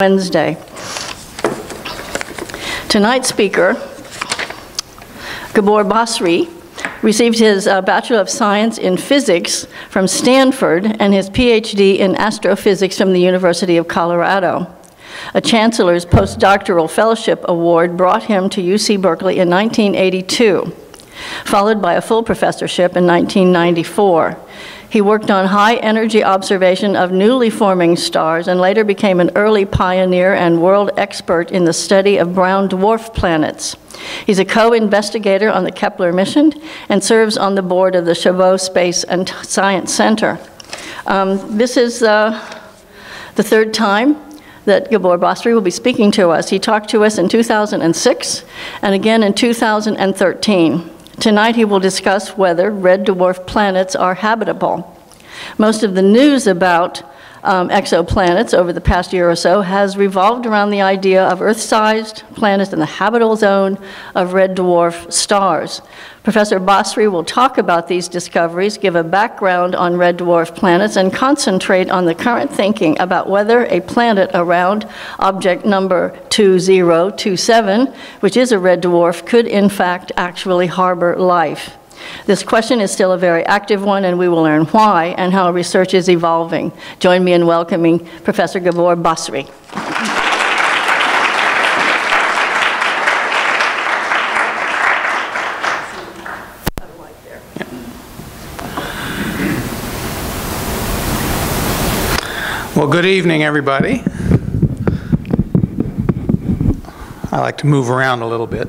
Wednesday. Tonight's speaker, Gibor Basri, received his uh, Bachelor of Science in Physics from Stanford and his PhD in Astrophysics from the University of Colorado. A Chancellor's Postdoctoral Fellowship Award brought him to UC Berkeley in 1982, followed by a full professorship in 1994. He worked on high energy observation of newly forming stars and later became an early pioneer and world expert in the study of brown dwarf planets. He's a co investigator on the Kepler mission and serves on the board of the Chabot Space and Science Center. Um, this is uh, the third time that Gibor Basri will be speaking to us. He talked to us in 2006 and again in 2013. Tonight he will discuss whether red dwarf planets are habitable. Most of the news about um, exoplanets over the past year or so has revolved around the idea of Earth-sized planets in the habitable zone of red dwarf stars. Professor Basri will talk about these discoveries, give a background on red dwarf planets, and concentrate on the current thinking about whether a planet around object number 2027, which is a red dwarf, could in fact actually harbor life. This question is still a very active one, and we will learn why and how research is evolving. Join me in welcoming Professor Gibor Basri. Good evening, everybody. I like to move around a little bit.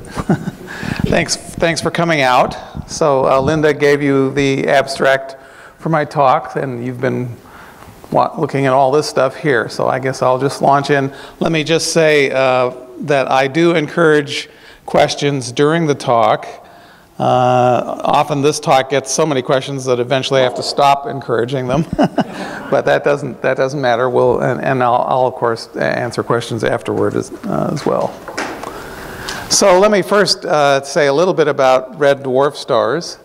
thanks, thanks for coming out. So uh, Linda gave you the abstract for my talk, and you've been looking at all this stuff here. So I guess I'll just launch in. Let me just say uh, that I do encourage questions during the talk. Uh, often this talk gets so many questions that eventually I have to stop encouraging them, but that doesn't that doesn't matter. We'll and, and I'll, I'll, of course answer questions afterward as, uh, as well. So let me first uh, say a little bit about red dwarf stars.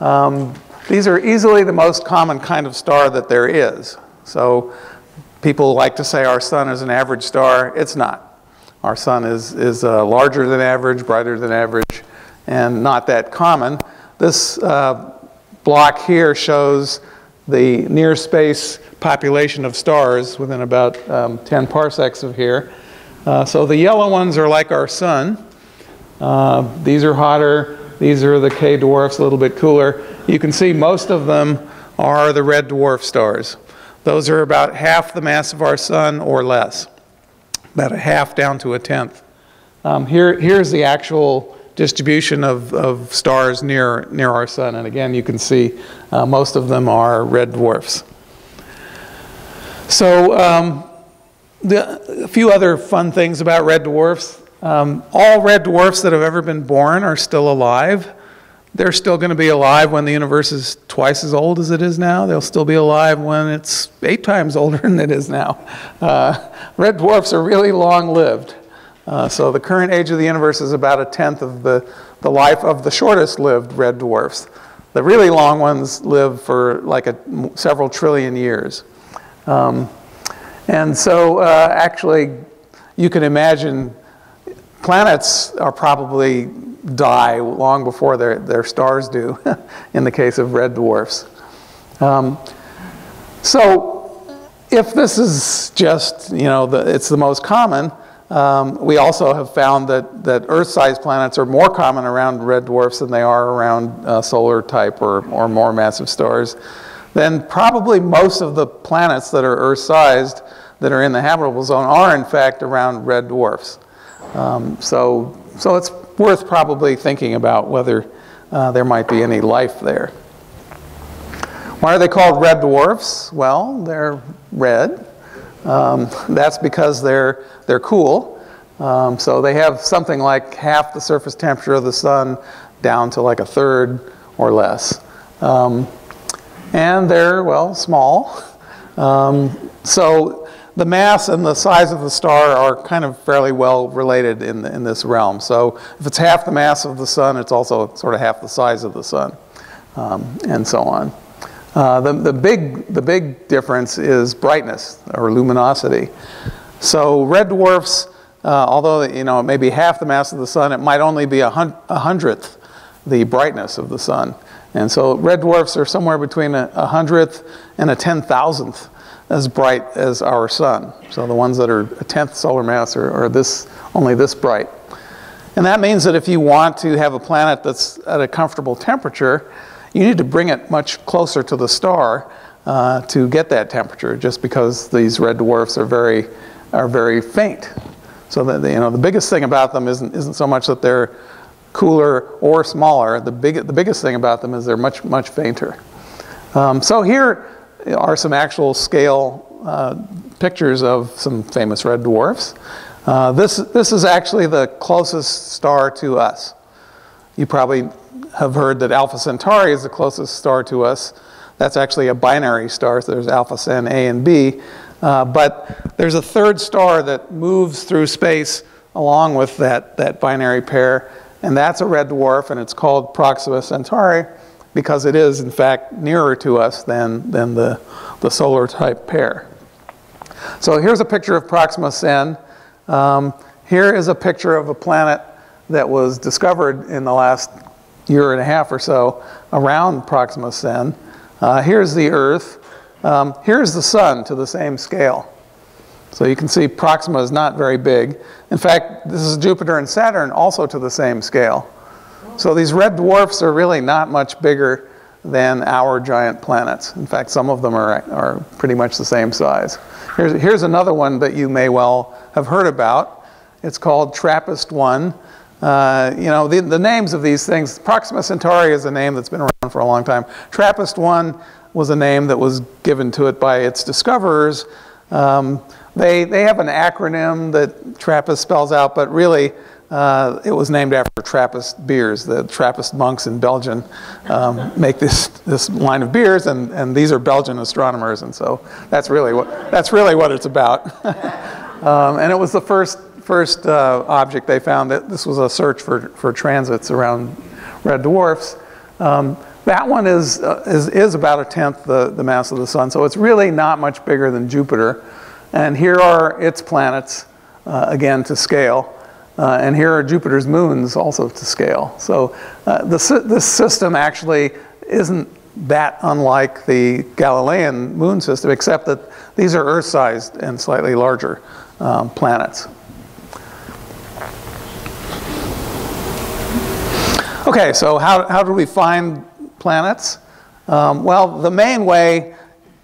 Um, these are easily the most common kind of star that there is. So people like to say our sun is an average star. It's not. Our sun is is uh, larger than average, brighter than average and not that common. This uh, block here shows the near space population of stars within about um, 10 parsecs of here. Uh, so the yellow ones are like our sun. Uh, these are hotter. These are the K dwarfs, a little bit cooler. You can see most of them are the red dwarf stars. Those are about half the mass of our sun or less, about a half down to a tenth. Um, here, here's the actual distribution of, of stars near, near our sun. And again, you can see uh, most of them are red dwarfs. So um, the, a few other fun things about red dwarfs. Um, all red dwarfs that have ever been born are still alive. They're still going to be alive when the universe is twice as old as it is now. They'll still be alive when it's eight times older than it is now. Uh, red dwarfs are really long lived. Uh, so the current age of the universe is about a tenth of the, the life of the shortest lived red dwarfs. The really long ones live for like a, several trillion years. Um, and so uh, actually, you can imagine planets are probably die long before their, their stars do in the case of red dwarfs. Um, so if this is just, you know, the, it's the most common, um, we also have found that, that Earth-sized planets are more common around red dwarfs than they are around uh, solar type or, or more massive stars. Then probably most of the planets that are Earth-sized that are in the habitable zone are in fact around red dwarfs. Um, so, so it's worth probably thinking about whether uh, there might be any life there. Why are they called red dwarfs? Well, they're red. Um, that's because they're, they're cool. Um, so they have something like half the surface temperature of the sun down to like a third or less. Um, and they're, well, small. Um, so the mass and the size of the star are kind of fairly well related in, the, in this realm. So if it's half the mass of the sun, it's also sort of half the size of the sun, um, and so on. Uh, the, the, big, the big difference is brightness or luminosity. So red dwarfs, uh, although you know it may be half the mass of the sun, it might only be a, hun a hundredth the brightness of the sun. And so red dwarfs are somewhere between a, a hundredth and a ten thousandth as bright as our sun. So the ones that are a tenth solar mass are, are this only this bright. And that means that if you want to have a planet that's at a comfortable temperature, you need to bring it much closer to the star uh, to get that temperature, just because these red dwarfs are very, are very faint. So that you know the biggest thing about them isn't isn't so much that they're cooler or smaller. The big the biggest thing about them is they're much much fainter. Um, so here are some actual scale uh, pictures of some famous red dwarfs. Uh, this, this is actually the closest star to us. You probably have heard that Alpha Centauri is the closest star to us. That's actually a binary star, so there's Alpha Cen A and B. Uh, but there's a third star that moves through space along with that, that binary pair, and that's a red dwarf, and it's called Proxima Centauri because it is, in fact, nearer to us than, than the, the solar type pair. So here's a picture of Proxima Cen. Um, here is a picture of a planet that was discovered in the last year and a half or so around Proxima Cen. Uh, here's the Earth. Um, here's the Sun to the same scale. So you can see Proxima is not very big. In fact, this is Jupiter and Saturn also to the same scale. So these red dwarfs are really not much bigger than our giant planets. In fact, some of them are, are pretty much the same size. Here's, here's another one that you may well have heard about. It's called TRAPPIST-1. Uh, you know, the, the, names of these things, Proxima Centauri is a name that's been around for a long time. TRAPPIST-1 was a name that was given to it by its discoverers. Um, they, they have an acronym that TRAPPIST spells out, but really uh, it was named after Trappist beers. The Trappist monks in Belgium um, make this, this line of beers, and, and these are Belgian astronomers, and so that's really what, that's really what it's about. um, and it was the first, first uh, object they found that this was a search for, for transits around red dwarfs. Um, that one is, uh, is, is about a tenth the, the mass of the sun, so it's really not much bigger than Jupiter. And here are its planets, uh, again, to scale. Uh, and here are Jupiter's moons also to scale. So uh, the, this system actually isn't that unlike the Galilean moon system, except that these are Earth-sized and slightly larger um, planets. Okay, so how, how do we find planets? Um, well, the main way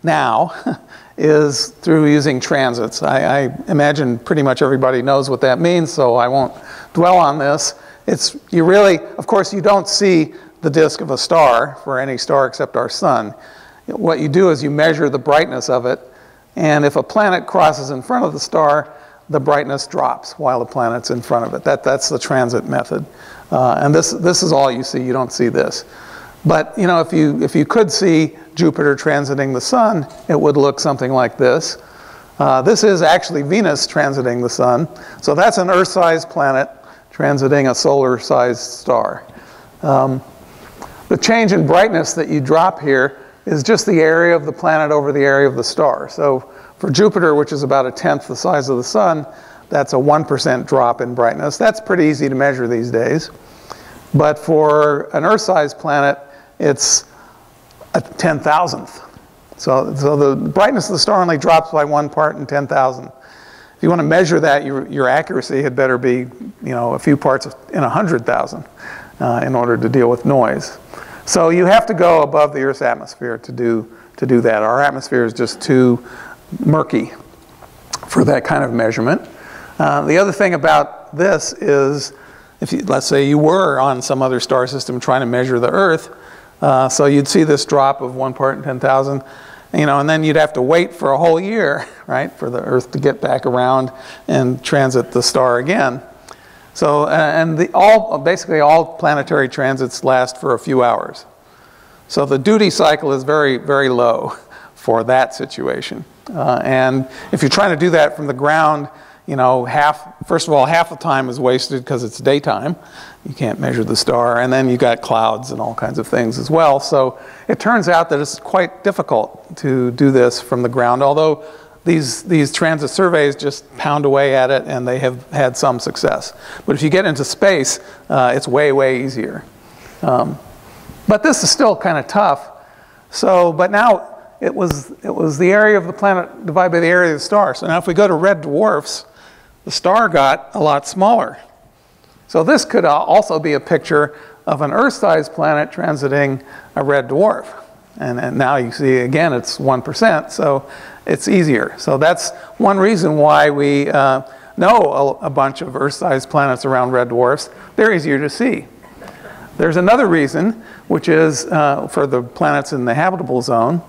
now is through using transits. I, I, imagine pretty much everybody knows what that means, so I won't dwell on this. It's, you really, of course, you don't see the disk of a star for any star except our sun. What you do is you measure the brightness of it, and if a planet crosses in front of the star, the brightness drops while the planet's in front of it. That, that's the transit method. Uh, and this, this is all you see, you don't see this. But you know, if you, if you could see Jupiter transiting the sun, it would look something like this. Uh, this is actually Venus transiting the sun. So that's an Earth-sized planet transiting a solar-sized star. Um, the change in brightness that you drop here is just the area of the planet over the area of the star. So for Jupiter, which is about a tenth the size of the sun, that's a 1% drop in brightness. That's pretty easy to measure these days. But for an Earth-sized planet, it's a 10,000th. So, so the brightness of the star only drops by one part in 10,000. If you want to measure that, your, your accuracy had better be, you know, a few parts in 100,000 uh, in order to deal with noise. So you have to go above the Earth's atmosphere to do, to do that. Our atmosphere is just too murky for that kind of measurement. Uh, the other thing about this is, if you, let's say you were on some other star system trying to measure the Earth, uh, so you'd see this drop of one part in 10,000, you know, and then you'd have to wait for a whole year, right, for the Earth to get back around and transit the star again. So, and the, all, basically all planetary transits last for a few hours. So the duty cycle is very, very low for that situation. Uh, and if you're trying to do that from the ground, you know, half, first of all, half the time is wasted because it's daytime. You can't measure the star. And then you got clouds and all kinds of things as well. So it turns out that it's quite difficult to do this from the ground, although these, these transit surveys just pound away at it and they have had some success. But if you get into space, uh, it's way, way easier. Um, but this is still kind of tough. So, but now it was, it was the area of the planet divided by the area of the star. So now if we go to red dwarfs, the star got a lot smaller. So this could also be a picture of an Earth-sized planet transiting a red dwarf. And, and now you see, again, it's 1%, so it's easier. So that's one reason why we uh, know a, a bunch of Earth-sized planets around red dwarfs. They're easier to see. There's another reason, which is uh, for the planets in the habitable zone.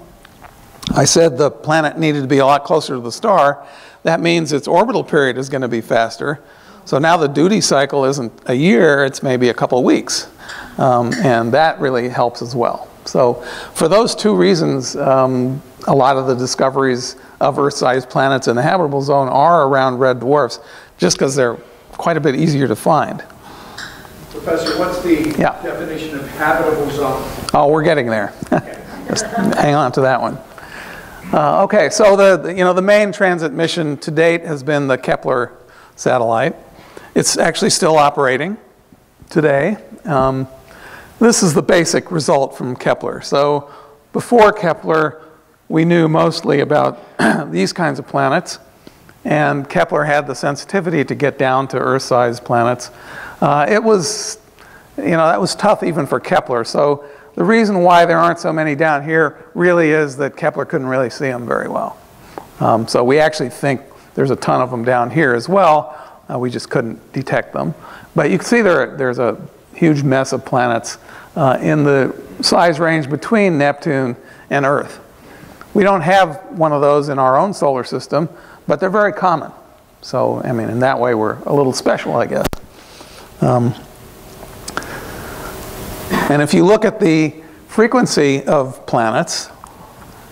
I said the planet needed to be a lot closer to the star. That means its orbital period is going to be faster. So now the duty cycle isn't a year, it's maybe a couple weeks. Um, and that really helps as well. So for those two reasons, um, a lot of the discoveries of Earth-sized planets in the habitable zone are around red dwarfs, just because they're quite a bit easier to find. Professor, what's the yeah. definition of habitable zone? Oh, we're getting there. Just hang on to that one. Uh, okay, so the, you know, the main transit mission to date has been the Kepler satellite. It's actually still operating today. Um, this is the basic result from Kepler. So before Kepler, we knew mostly about these kinds of planets, and Kepler had the sensitivity to get down to Earth-sized planets. Uh, it was, you know, that was tough even for Kepler. So the reason why there aren't so many down here really is that Kepler couldn't really see them very well. Um, so we actually think there's a ton of them down here as well. Uh, we just couldn't detect them. But you can see there, there's a huge mess of planets uh, in the size range between Neptune and Earth. We don't have one of those in our own solar system, but they're very common. So, I mean, in that way, we're a little special, I guess. Um, and if you look at the frequency of planets,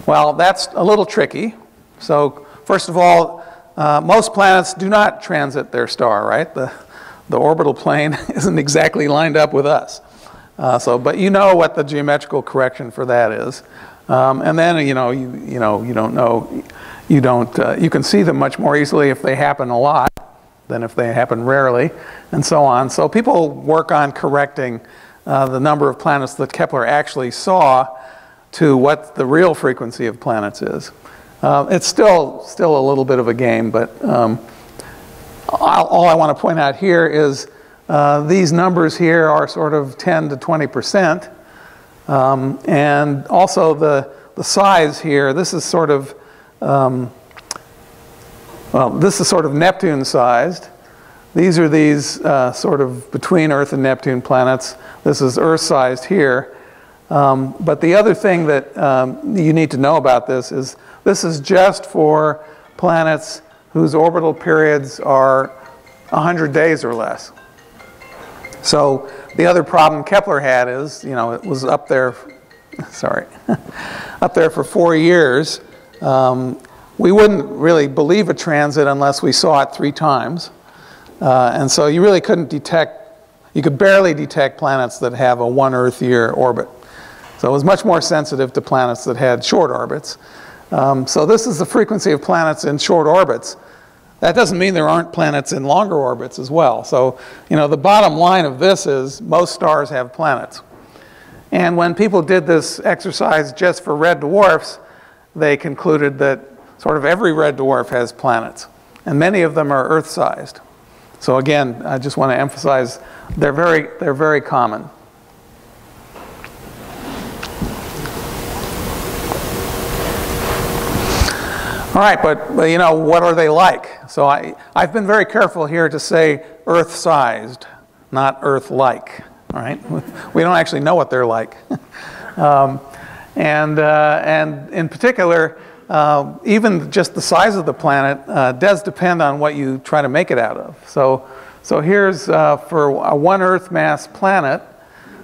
well, that's a little tricky. So first of all, uh, most planets do not transit their star, right? The, the orbital plane isn't exactly lined up with us. Uh, so, but you know what the geometrical correction for that is. Um, and then, you know, you, you know, you don't know, you don't, uh, you can see them much more easily if they happen a lot than if they happen rarely, and so on. So people work on correcting uh, the number of planets that Kepler actually saw to what the real frequency of planets is. Uh, it's still, still a little bit of a game, but um, all, all, I want to point out here is uh, these numbers here are sort of 10 to 20 percent. Um, and also the, the size here, this is sort of, um, well, this is sort of Neptune sized. These are these uh, sort of between Earth and Neptune planets. This is Earth-sized here. Um, but the other thing that um, you need to know about this is this is just for planets whose orbital periods are 100 days or less. So the other problem Kepler had is, you know, it was up there, sorry, up there for four years. Um, we wouldn't really believe a transit unless we saw it three times. Uh, and so you really couldn't detect, you could barely detect planets that have a one Earth year orbit. So it was much more sensitive to planets that had short orbits. Um, so this is the frequency of planets in short orbits. That doesn't mean there aren't planets in longer orbits as well. So, you know, the bottom line of this is most stars have planets. And when people did this exercise just for red dwarfs, they concluded that sort of every red dwarf has planets. And many of them are Earth-sized. So again, I just want to emphasize they're very, they're very common. All right, but, but, you know, what are they like? So I, I've been very careful here to say Earth-sized, not Earth-like. All right, we don't actually know what they're like. um, and, uh, and in particular, uh, even just the size of the planet uh, does depend on what you try to make it out of. So, so here's uh, for a one Earth mass planet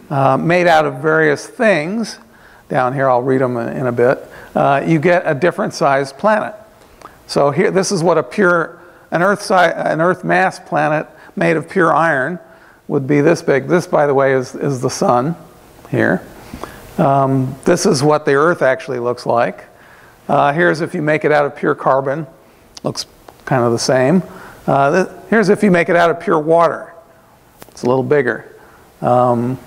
uh, made out of various things. Down here, I'll read them in a bit. Uh, you get a different sized planet. So here, this is what a pure, an Earth, si an Earth mass planet made of pure iron would be this big. This, by the way, is, is the sun here. Um, this is what the Earth actually looks like. Uh, here's if you make it out of pure carbon. Looks kind of the same. Uh, th- here's if you make it out of pure water. It's a little bigger. Um,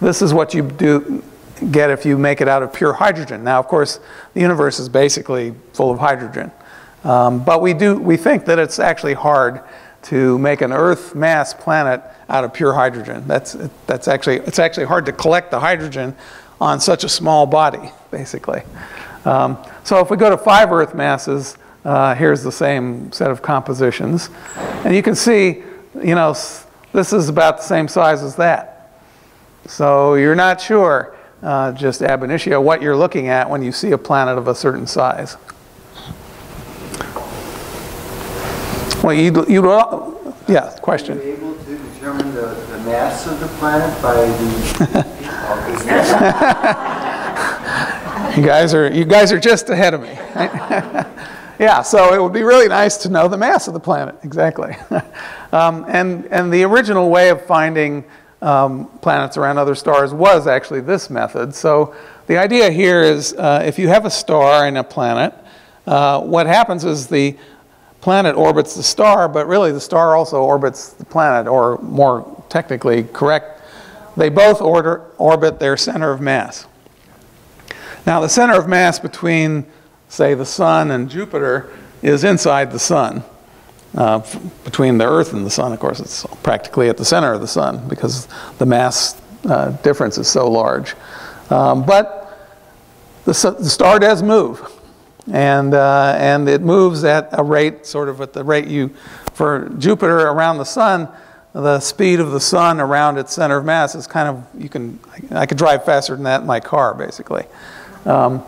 this is what you do get if you make it out of pure hydrogen. Now, of course, the universe is basically full of hydrogen. Um, but we do we think that it's actually hard to make an Earth mass planet out of pure hydrogen. That's that's actually it's actually hard to collect the hydrogen on such a small body, basically. Um, so if we go to five Earth masses, uh, here's the same set of compositions, and you can see, you know, this is about the same size as that. So you're not sure, uh, just ab initio, what you're looking at when you see a planet of a certain size. Well, you, you, yeah, question. Are you able to determine the, the mass of the planet by the... you guys are you guys are just ahead of me. yeah, so it would be really nice to know the mass of the planet exactly. um, and and the original way of finding um, planets around other stars was actually this method. So the idea here is uh, if you have a star and a planet, uh, what happens is the planet orbits the star, but really the star also orbits the planet, or more technically correct, they both order, orbit their center of mass. Now, the center of mass between, say, the Sun and Jupiter is inside the Sun. Uh, between the Earth and the Sun, of course, it's practically at the center of the Sun because the mass uh, difference is so large. Um, but the, the star does move and, uh, and it moves at a rate, sort of at the rate you, for Jupiter around the sun, the speed of the sun around its center of mass is kind of, you can, I could drive faster than that in my car, basically. Um,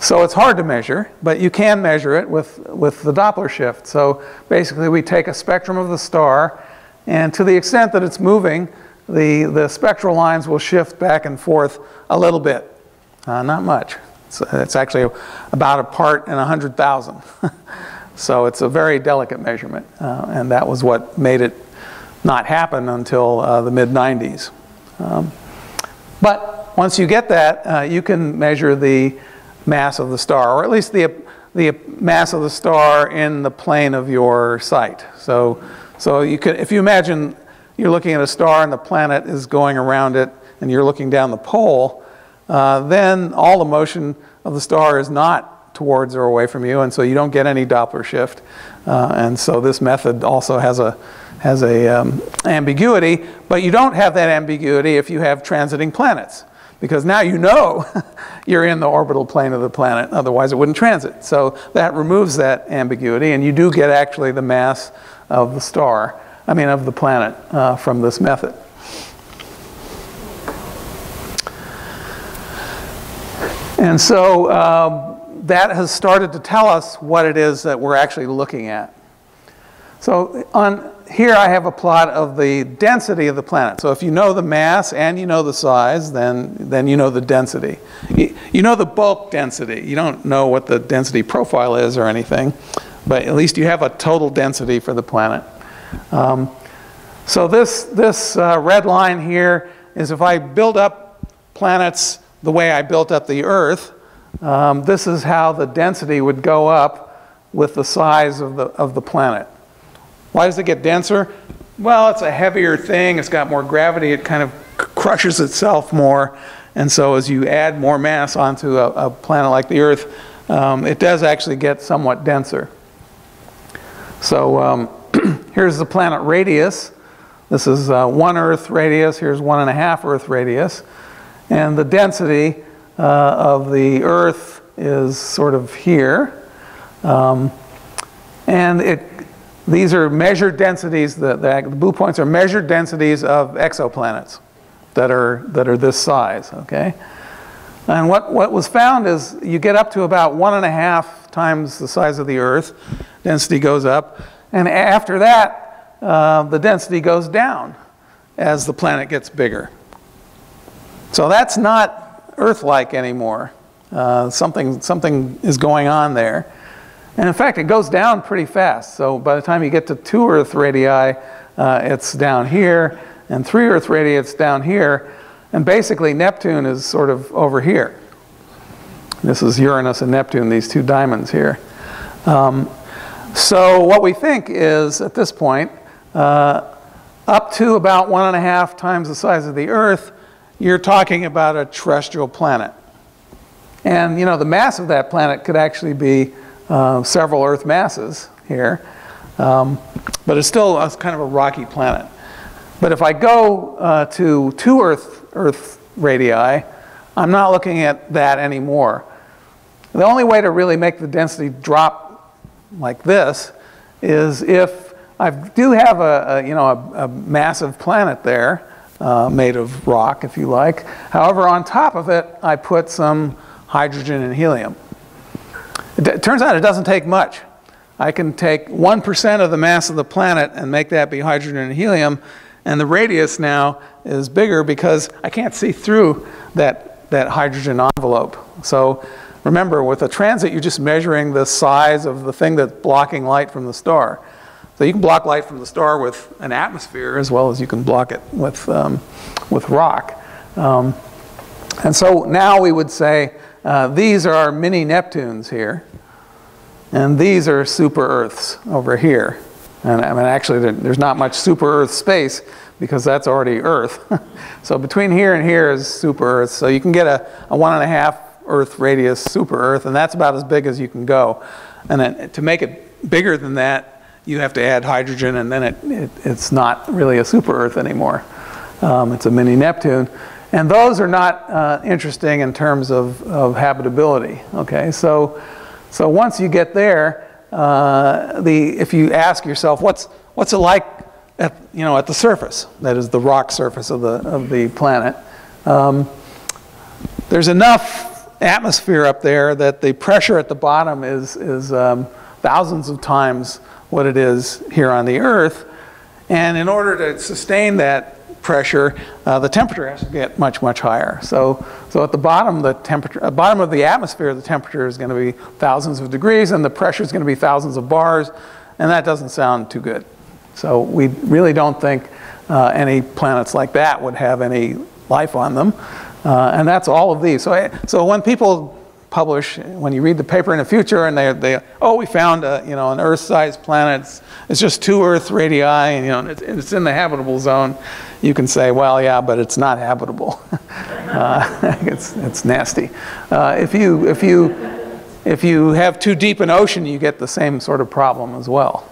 so it's hard to measure, but you can measure it with, with the Doppler shift. So basically we take a spectrum of the star, and to the extent that it's moving, the, the spectral lines will shift back and forth a little bit, uh, not much. It's, it's actually about a part in 100,000. so it's a very delicate measurement. Uh, and that was what made it not happen until uh, the mid 90s. Um, but once you get that, uh, you can measure the mass of the star, or at least the, the mass of the star in the plane of your sight. So, so you could, if you imagine you're looking at a star and the planet is going around it and you're looking down the pole, uh, then all the motion of the star is not towards or away from you, and so you don't get any Doppler shift. Uh, and so this method also has a has a um, ambiguity, but you don't have that ambiguity if you have transiting planets, because now you know you're in the orbital plane of the planet. Otherwise, it wouldn't transit. So that removes that ambiguity, and you do get actually the mass of the star. I mean, of the planet uh, from this method. And so um, that has started to tell us what it is that we're actually looking at. So on here I have a plot of the density of the planet. So if you know the mass and you know the size, then, then you know the density. You, know the bulk density. You don't know what the density profile is or anything, but at least you have a total density for the planet. Um, so this, this uh, red line here is if I build up planets the way I built up the Earth, um, this is how the density would go up with the size of the, of the planet. Why does it get denser? Well, it's a heavier thing, it's got more gravity, it kind of crushes itself more. And so as you add more mass onto a, a planet like the Earth, um, it does actually get somewhat denser. So um, here's the planet radius. This is uh, one Earth radius, here's one and a half Earth radius. And the density uh, of the Earth is sort of here. Um, and it, these are measured densities, the, the, blue points are measured densities of exoplanets that are, that are this size, okay? And what, what was found is you get up to about one and a half times the size of the Earth, density goes up, and after that, uh, the density goes down as the planet gets bigger. So that's not Earth-like anymore. Uh, something, something is going on there. And in fact, it goes down pretty fast. So by the time you get to two Earth radii, uh, it's down here, and three Earth radii, it's down here. And basically, Neptune is sort of over here. This is Uranus and Neptune, these two diamonds here. Um, so what we think is, at this point, uh, up to about one and a half times the size of the Earth, you're talking about a terrestrial planet. And, you know, the mass of that planet could actually be uh, several Earth masses here. Um, but it's still a, kind of a rocky planet. But if I go uh, to two Earth, Earth radii, I'm not looking at that anymore. The only way to really make the density drop like this is if I do have a, a you know, a, a, massive planet there uh, made of rock, if you like. However, on top of it, I put some hydrogen and helium. It, turns out it doesn't take much. I can take 1% of the mass of the planet and make that be hydrogen and helium, and the radius now is bigger because I can't see through that, that hydrogen envelope. So remember, with a transit, you're just measuring the size of the thing that's blocking light from the star. So you can block light from the star with an atmosphere as well as you can block it with, um, with rock. Um, and so now we would say uh, these are our mini Neptunes here. And these are super Earths over here. And I mean, actually, there's not much super Earth space because that's already Earth. so between here and here is super Earth. So you can get a, a one and a half Earth radius super Earth, and that's about as big as you can go. And then to make it bigger than that, you have to add hydrogen, and then it, it it's not really a super Earth anymore. Um, it's a mini Neptune. And those are not uh, interesting in terms of, of habitability. Okay, so so once you get there, uh, the, if you ask yourself, what's, what's it like at, you know, at the surface, that is the rock surface of the, of the planet, um, there's enough atmosphere up there that the pressure at the bottom is, is um, thousands of times what it is here on the Earth. And in order to sustain that pressure, uh, the temperature has to get much, much higher. So, so at the bottom, the temperature, uh, bottom of the atmosphere, the temperature is going to be thousands of degrees, and the pressure is going to be thousands of bars, and that doesn't sound too good. So we really don't think uh, any planets like that would have any life on them, uh, and that's all of these. So, so when people publish, when you read the paper in the future and they, they oh, we found a, you know, an Earth-sized planet, it's, it's, just two Earth radii, and you know, it's, it's, in the habitable zone, you can say, well, yeah, but it's not habitable. uh, it's, it's nasty. Uh, if, you, if, you, if you have too deep an ocean, you get the same sort of problem as well.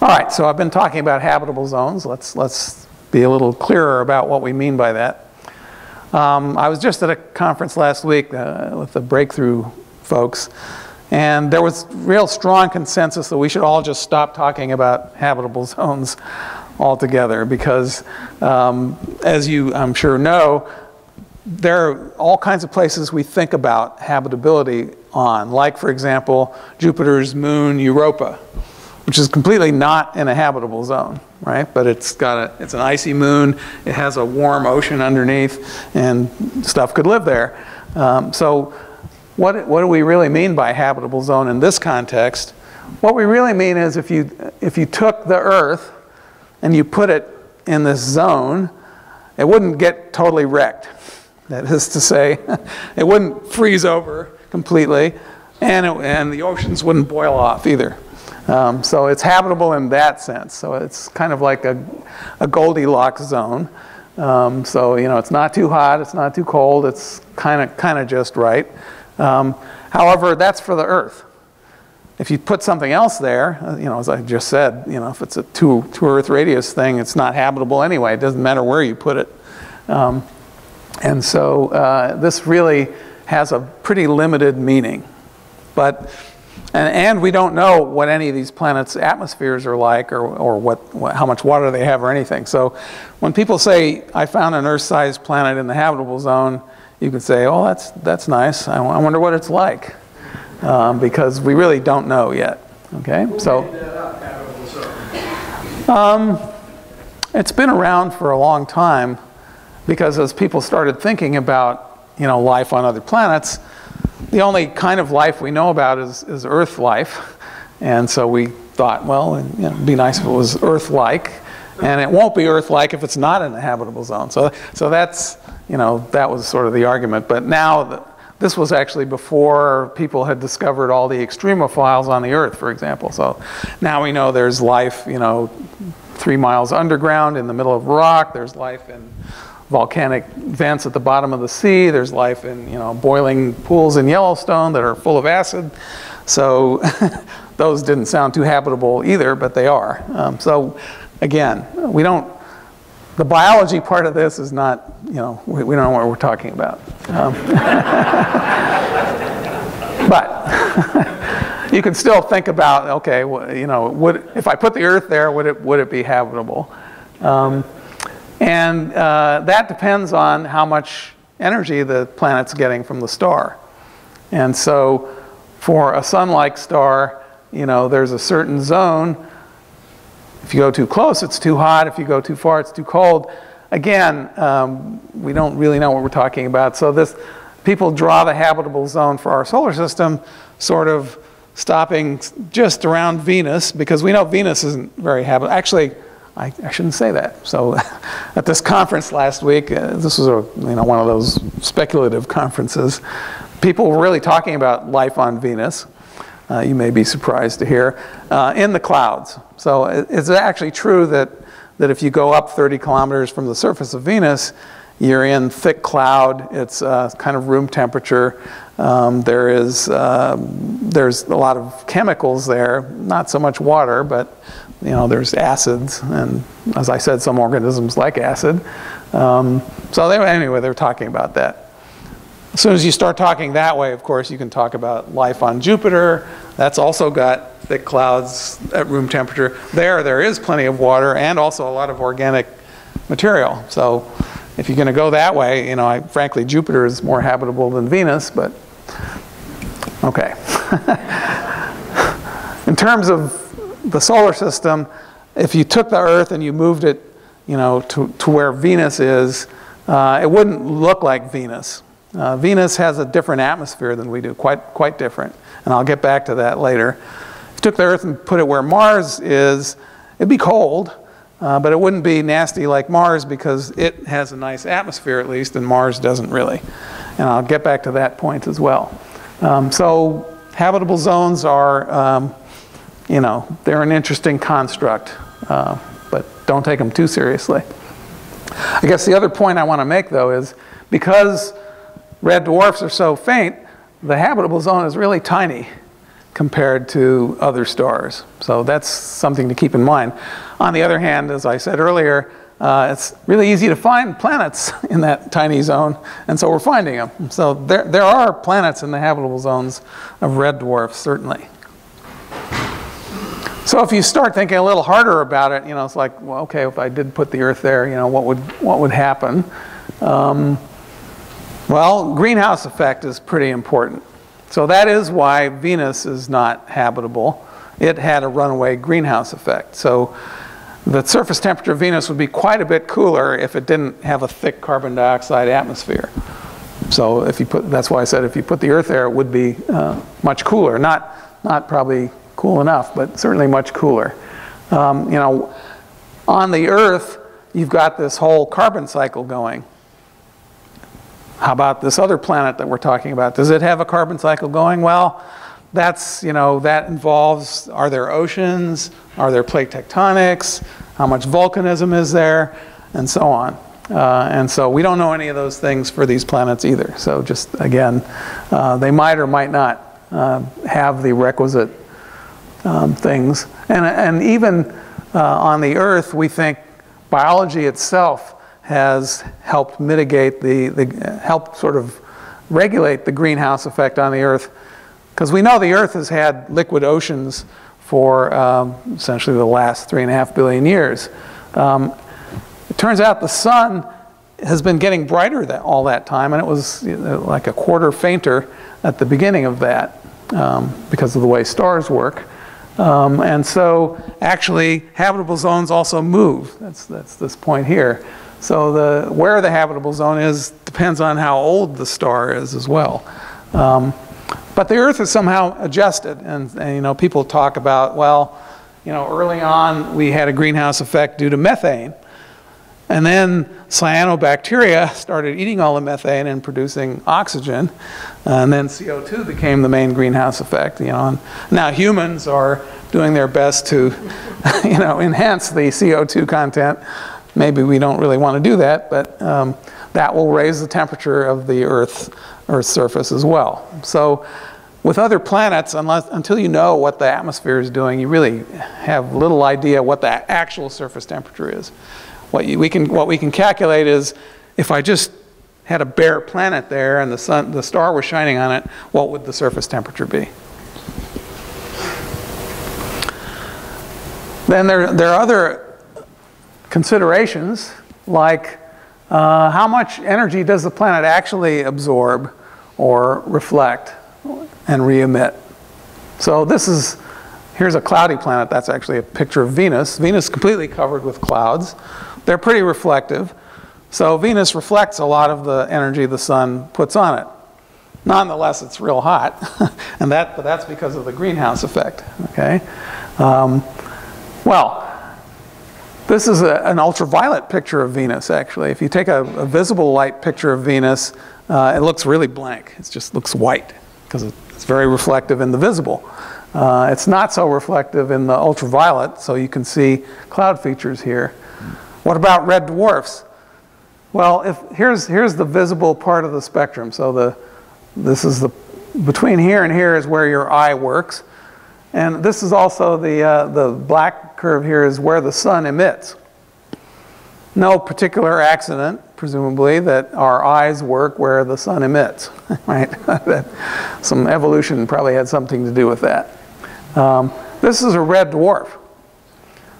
All right, so I've been talking about habitable zones. Let's, let's be a little clearer about what we mean by that. Um, I was just at a conference last week uh, with the Breakthrough folks, and there was real strong consensus that we should all just stop talking about habitable zones altogether because, um, as you I'm sure know, there are all kinds of places we think about habitability on, like, for example, Jupiter's moon Europa which is completely not in a habitable zone, right? But it's got a, it's an icy moon, it has a warm ocean underneath, and stuff could live there. Um, so what, what do we really mean by habitable zone in this context? What we really mean is if you, if you took the Earth and you put it in this zone, it wouldn't get totally wrecked. That is to say, it wouldn't freeze over completely, and, it, and the oceans wouldn't boil off either. Um, so it's habitable in that sense. So it's kind of like a, a Goldilocks zone. Um, so you know, it's not too hot, it's not too cold, it's kind of kind of just right. Um, however, that's for the Earth. If you put something else there, uh, you know, as I just said, you know, if it's a two, two Earth radius thing, it's not habitable anyway. It doesn't matter where you put it. Um, and so uh, this really has a pretty limited meaning. But and, and, we don't know what any of these planets' atmospheres are like or, or what, what, how much water they have or anything. So when people say, I found an Earth-sized planet in the habitable zone, you can say, oh, that's, that's nice. I, I wonder what it's like. Um, because we really don't know yet. Okay, so. Um, it's been around for a long time because as people started thinking about, you know, life on other planets, the only kind of life we know about is, is Earth life. And so we thought, well, you know, it'd be nice if it was Earth-like. and it won't be Earth-like if it's not in a habitable zone. So, so that's, you know, that was sort of the argument. But now, the, this was actually before people had discovered all the extremophiles on the Earth, for example. So now we know there's life, you know, three miles underground in the middle of rock. There's life in volcanic vents at the bottom of the sea. There's life in, you know, boiling pools in Yellowstone that are full of acid. So those didn't sound too habitable either, but they are. Um, so again, we don't, the biology part of this is not, you know, we, we don't know what we're talking about. Um, but you can still think about, okay, well, you know, would, if I put the Earth there, would it, would it be habitable? Um, and uh, that depends on how much energy the planet's getting from the star. And so for a sun-like star, you know, there's a certain zone. If you go too close, it's too hot. If you go too far, it's too cold. Again, um, we don't really know what we're talking about. So this, people draw the habitable zone for our solar system sort of stopping just around Venus because we know Venus isn't very habitable. Actually, I, I, shouldn't say that. So at this conference last week, uh, this was a, you know, one of those speculative conferences, people were really talking about life on Venus. Uh, you may be surprised to hear, uh, in the clouds. So it's actually true that, that if you go up 30 kilometers from the surface of Venus, you're in thick cloud. It's uh, kind of room temperature. Um, there is um, there's a lot of chemicals there, not so much water, but you know there's acids, and as I said, some organisms like acid. Um, so they, anyway, they're talking about that. As soon as you start talking that way, of course, you can talk about life on Jupiter. That's also got thick clouds at room temperature. There, there is plenty of water and also a lot of organic material. So if you're going to go that way, you know, I, frankly, Jupiter is more habitable than Venus, but okay. In terms of the solar system, if you took the Earth and you moved it, you know, to, to where Venus is, uh, it wouldn't look like Venus. Uh, Venus has a different atmosphere than we do, quite, quite different. And I'll get back to that later. If you took the Earth and put it where Mars is, it'd be cold, uh, but it wouldn't be nasty like Mars because it has a nice atmosphere at least, and Mars doesn't really. And I'll get back to that point as well. Um, so habitable zones are, um, you know, they're an interesting construct, uh, but don't take them too seriously. I guess the other point I want to make, though, is because red dwarfs are so faint, the habitable zone is really tiny compared to other stars. So that's something to keep in mind. On the other hand, as I said earlier, uh, it's really easy to find planets in that tiny zone, and so we're finding them. So there, there are planets in the habitable zones of red dwarfs, certainly. So if you start thinking a little harder about it, you know, it's like, well, okay, if I did put the Earth there, you know, what would, what would happen? Um, well, greenhouse effect is pretty important. So that is why Venus is not habitable. It had a runaway greenhouse effect. So the surface temperature of Venus would be quite a bit cooler if it didn't have a thick carbon dioxide atmosphere. So if you put, that's why I said if you put the Earth there, it would be uh, much cooler. Not, not probably cool enough, but certainly much cooler. Um, you know, on the Earth, you've got this whole carbon cycle going. How about this other planet that we're talking about? Does it have a carbon cycle going? Well, that's, you know, that involves, are there oceans? Are there plate tectonics? How much volcanism is there? And so on. Uh, and so we don't know any of those things for these planets either. So just, again, uh, they might or might not uh, have the requisite um, things. And, and even uh, on the Earth, we think biology itself has helped mitigate the, the help sort of regulate the greenhouse effect on the Earth. Because we know the Earth has had liquid oceans for um, essentially the last three and a half billion years. Um, it turns out the sun has been getting brighter that, all that time, and it was you know, like a quarter fainter at the beginning of that um, because of the way stars work. Um, and so actually habitable zones also move. That's, that's this point here. So the, where the habitable zone is depends on how old the star is as well. Um, but the Earth is somehow adjusted, and, and, you know people talk about well, you know, early on, we had a greenhouse effect due to methane. And then cyanobacteria started eating all the methane and producing oxygen. And then CO2 became the main greenhouse effect, you know. Now humans are doing their best to, you know, enhance the CO2 content. Maybe we don't really want to do that, but um, that will raise the temperature of the Earth, Earth's surface as well. So with other planets, unless, until you know what the atmosphere is doing, you really have little idea what the actual surface temperature is. What, we can, what we can calculate is if I just had a bare planet there and the, sun, the star was shining on it, what would the surface temperature be? Then there, there are other considerations like uh, how much energy does the planet actually absorb or reflect and re-emit? So this is, here's a cloudy planet. That's actually a picture of Venus. Venus completely covered with clouds. They're pretty reflective. So Venus reflects a lot of the energy the sun puts on it. Nonetheless, it's real hot, and that, but that's because of the greenhouse effect. Okay. Um, well, this is a, an ultraviolet picture of Venus. Actually, if you take a, a visible light picture of Venus, uh, it looks really blank. It just looks white because it's very reflective in the visible. Uh, it's not so reflective in the ultraviolet, so you can see cloud features here. What about red dwarfs? Well, if, here's, here's the visible part of the spectrum. So the, this is the, between here and here is where your eye works. And this is also the, uh, the black curve here is where the sun emits. No particular accident, presumably, that our eyes work where the sun emits, right? Some evolution probably had something to do with that. Um, this is a red dwarf.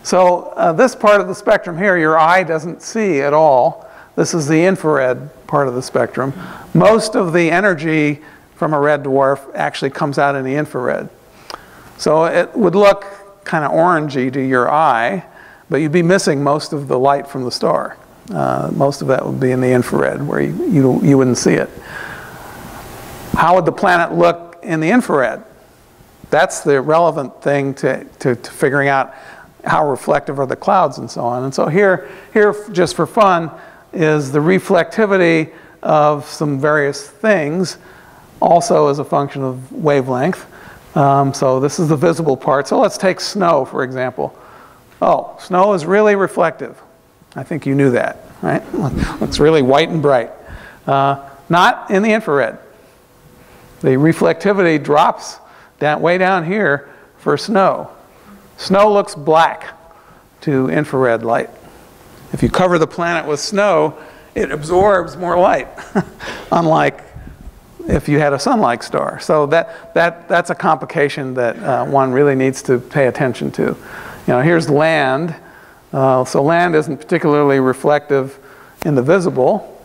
So uh, this part of the spectrum here, your eye doesn't see at all. This is the infrared part of the spectrum. Most of the energy from a red dwarf actually comes out in the infrared. So it would look kind of orangey to your eye, but you'd be missing most of the light from the star. Uh, most of that would be in the infrared where you, you, you wouldn't see it. How would the planet look in the infrared? That's the relevant thing to, to, to figuring out how reflective are the clouds and so on. And so here, here just for fun, is the reflectivity of some various things, also as a function of wavelength. Um, so this is the visible part. So let's take snow, for example. Oh, snow is really reflective. I think you knew that, right? Looks really white and bright. Uh, not in the infrared. The reflectivity drops down, way down here for snow. Snow looks black to infrared light. If you cover the planet with snow, it absorbs more light, unlike if you had a sun-like star. So that, that, that's a complication that uh, one really needs to pay attention to. You know, here's land. Uh, so land isn't particularly reflective in the visible,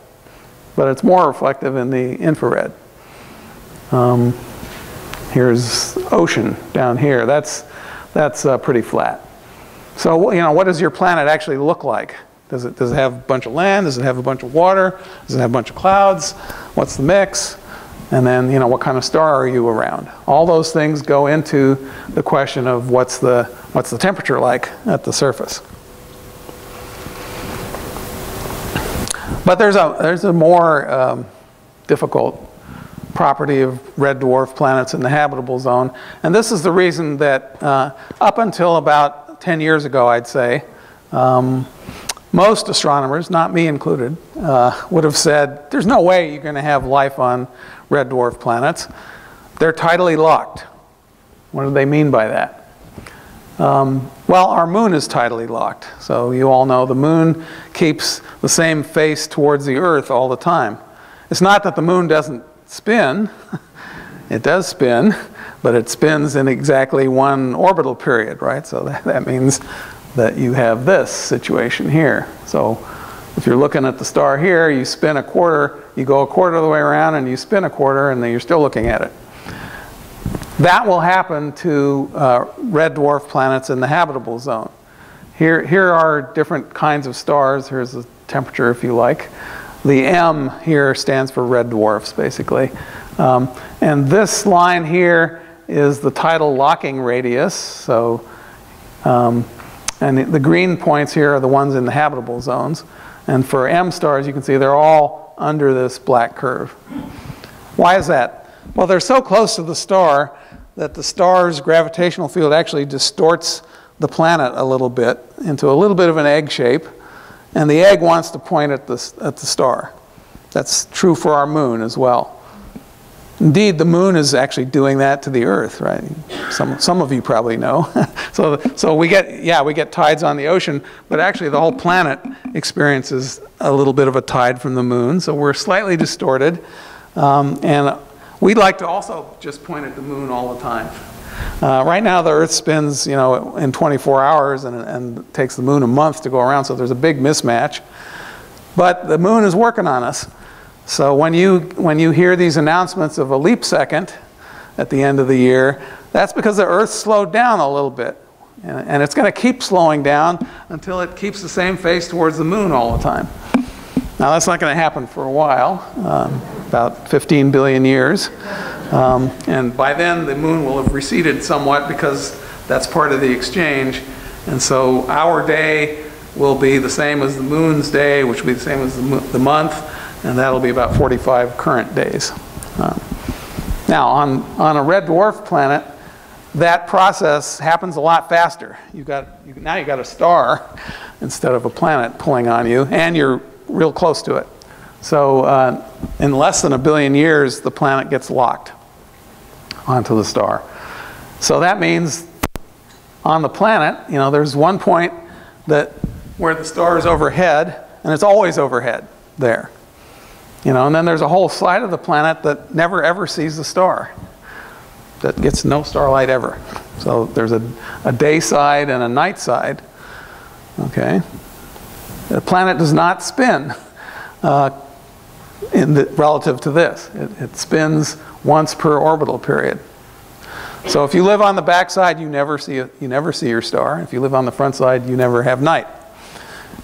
but it's more reflective in the infrared. Um, here's ocean down here. That's, that's uh, pretty flat. So, you know, what does your planet actually look like? Does it, does it have a bunch of land? Does it have a bunch of water? Does it have a bunch of clouds? What's the mix? And then, you know, what kind of star are you around? All those things go into the question of what's the, what's the temperature like at the surface. But there's a, there's a more um, difficult property of red dwarf planets in the habitable zone. And this is the reason that uh, up until about 10 years ago, I'd say, um, most astronomers, not me included, uh, would have said, there's no way you're going to have life on red dwarf planets. They're tidally locked. What do they mean by that? Um, well, our moon is tidally locked. So you all know the moon keeps the same face towards the Earth all the time. It's not that the moon doesn't spin. it does spin, but it spins in exactly one orbital period, right? So that, that means that you have this situation here. So if you're looking at the star here, you spin a quarter, you go a quarter of the way around and you spin a quarter and then you're still looking at it. That will happen to uh, red dwarf planets in the habitable zone. Here, here are different kinds of stars. Here's the temperature if you like. The M here stands for red dwarfs, basically. Um, and this line here is the tidal locking radius. So Um, and the- the green points here are the ones in the habitable zones. And for M stars, you can see they're all under this black curve. Why is that? Well, they're so close to the star that the star's gravitational field actually distorts the planet a little bit into a little bit of an egg shape, and the egg wants to point at the, at the star. That's true for our moon as well. Indeed, the moon is actually doing that to the Earth, right? Some, some of you probably know. so, so we get, yeah, we get tides on the ocean, but actually the whole planet experiences a little bit of a tide from the moon, so we're slightly distorted. Um, and we'd like to also just point at the moon all the time. Uh, right now, the Earth spins, you know, in 24 hours, and, and takes the moon a month to go around, so there's a big mismatch. But the moon is working on us. So when you, when you hear these announcements of a leap second at the end of the year, that's because the Earth slowed down a little bit. And, and it's going to keep slowing down until it keeps the same face towards the moon all the time. Now, that's not going to happen for a while, um, about 15 billion years. Um, and by then, the moon will have receded somewhat because that's part of the exchange. And so our day will be the same as the moon's day, which will be the same as the, mo- the month, and that'll be about 45 current days. Um, now, on, on a red dwarf planet, that process happens a lot faster. You've got, you, now you've got a star instead of a planet pulling on you, and you're real close to it. So, uh, in less than a billion years, the planet gets locked onto the star. So that means on the planet, you know, there's one point that where the star is overhead, and it's always overhead there. You know, and then there's a whole side of the planet that never ever sees the star, that gets no starlight ever. So there's a, a day side and a night side. Okay? The planet does not spin uh, the, relative to this. It, it spins once per orbital period. So if you live on the back side, you never see a, you never see your star. If you live on the front side, you never have night.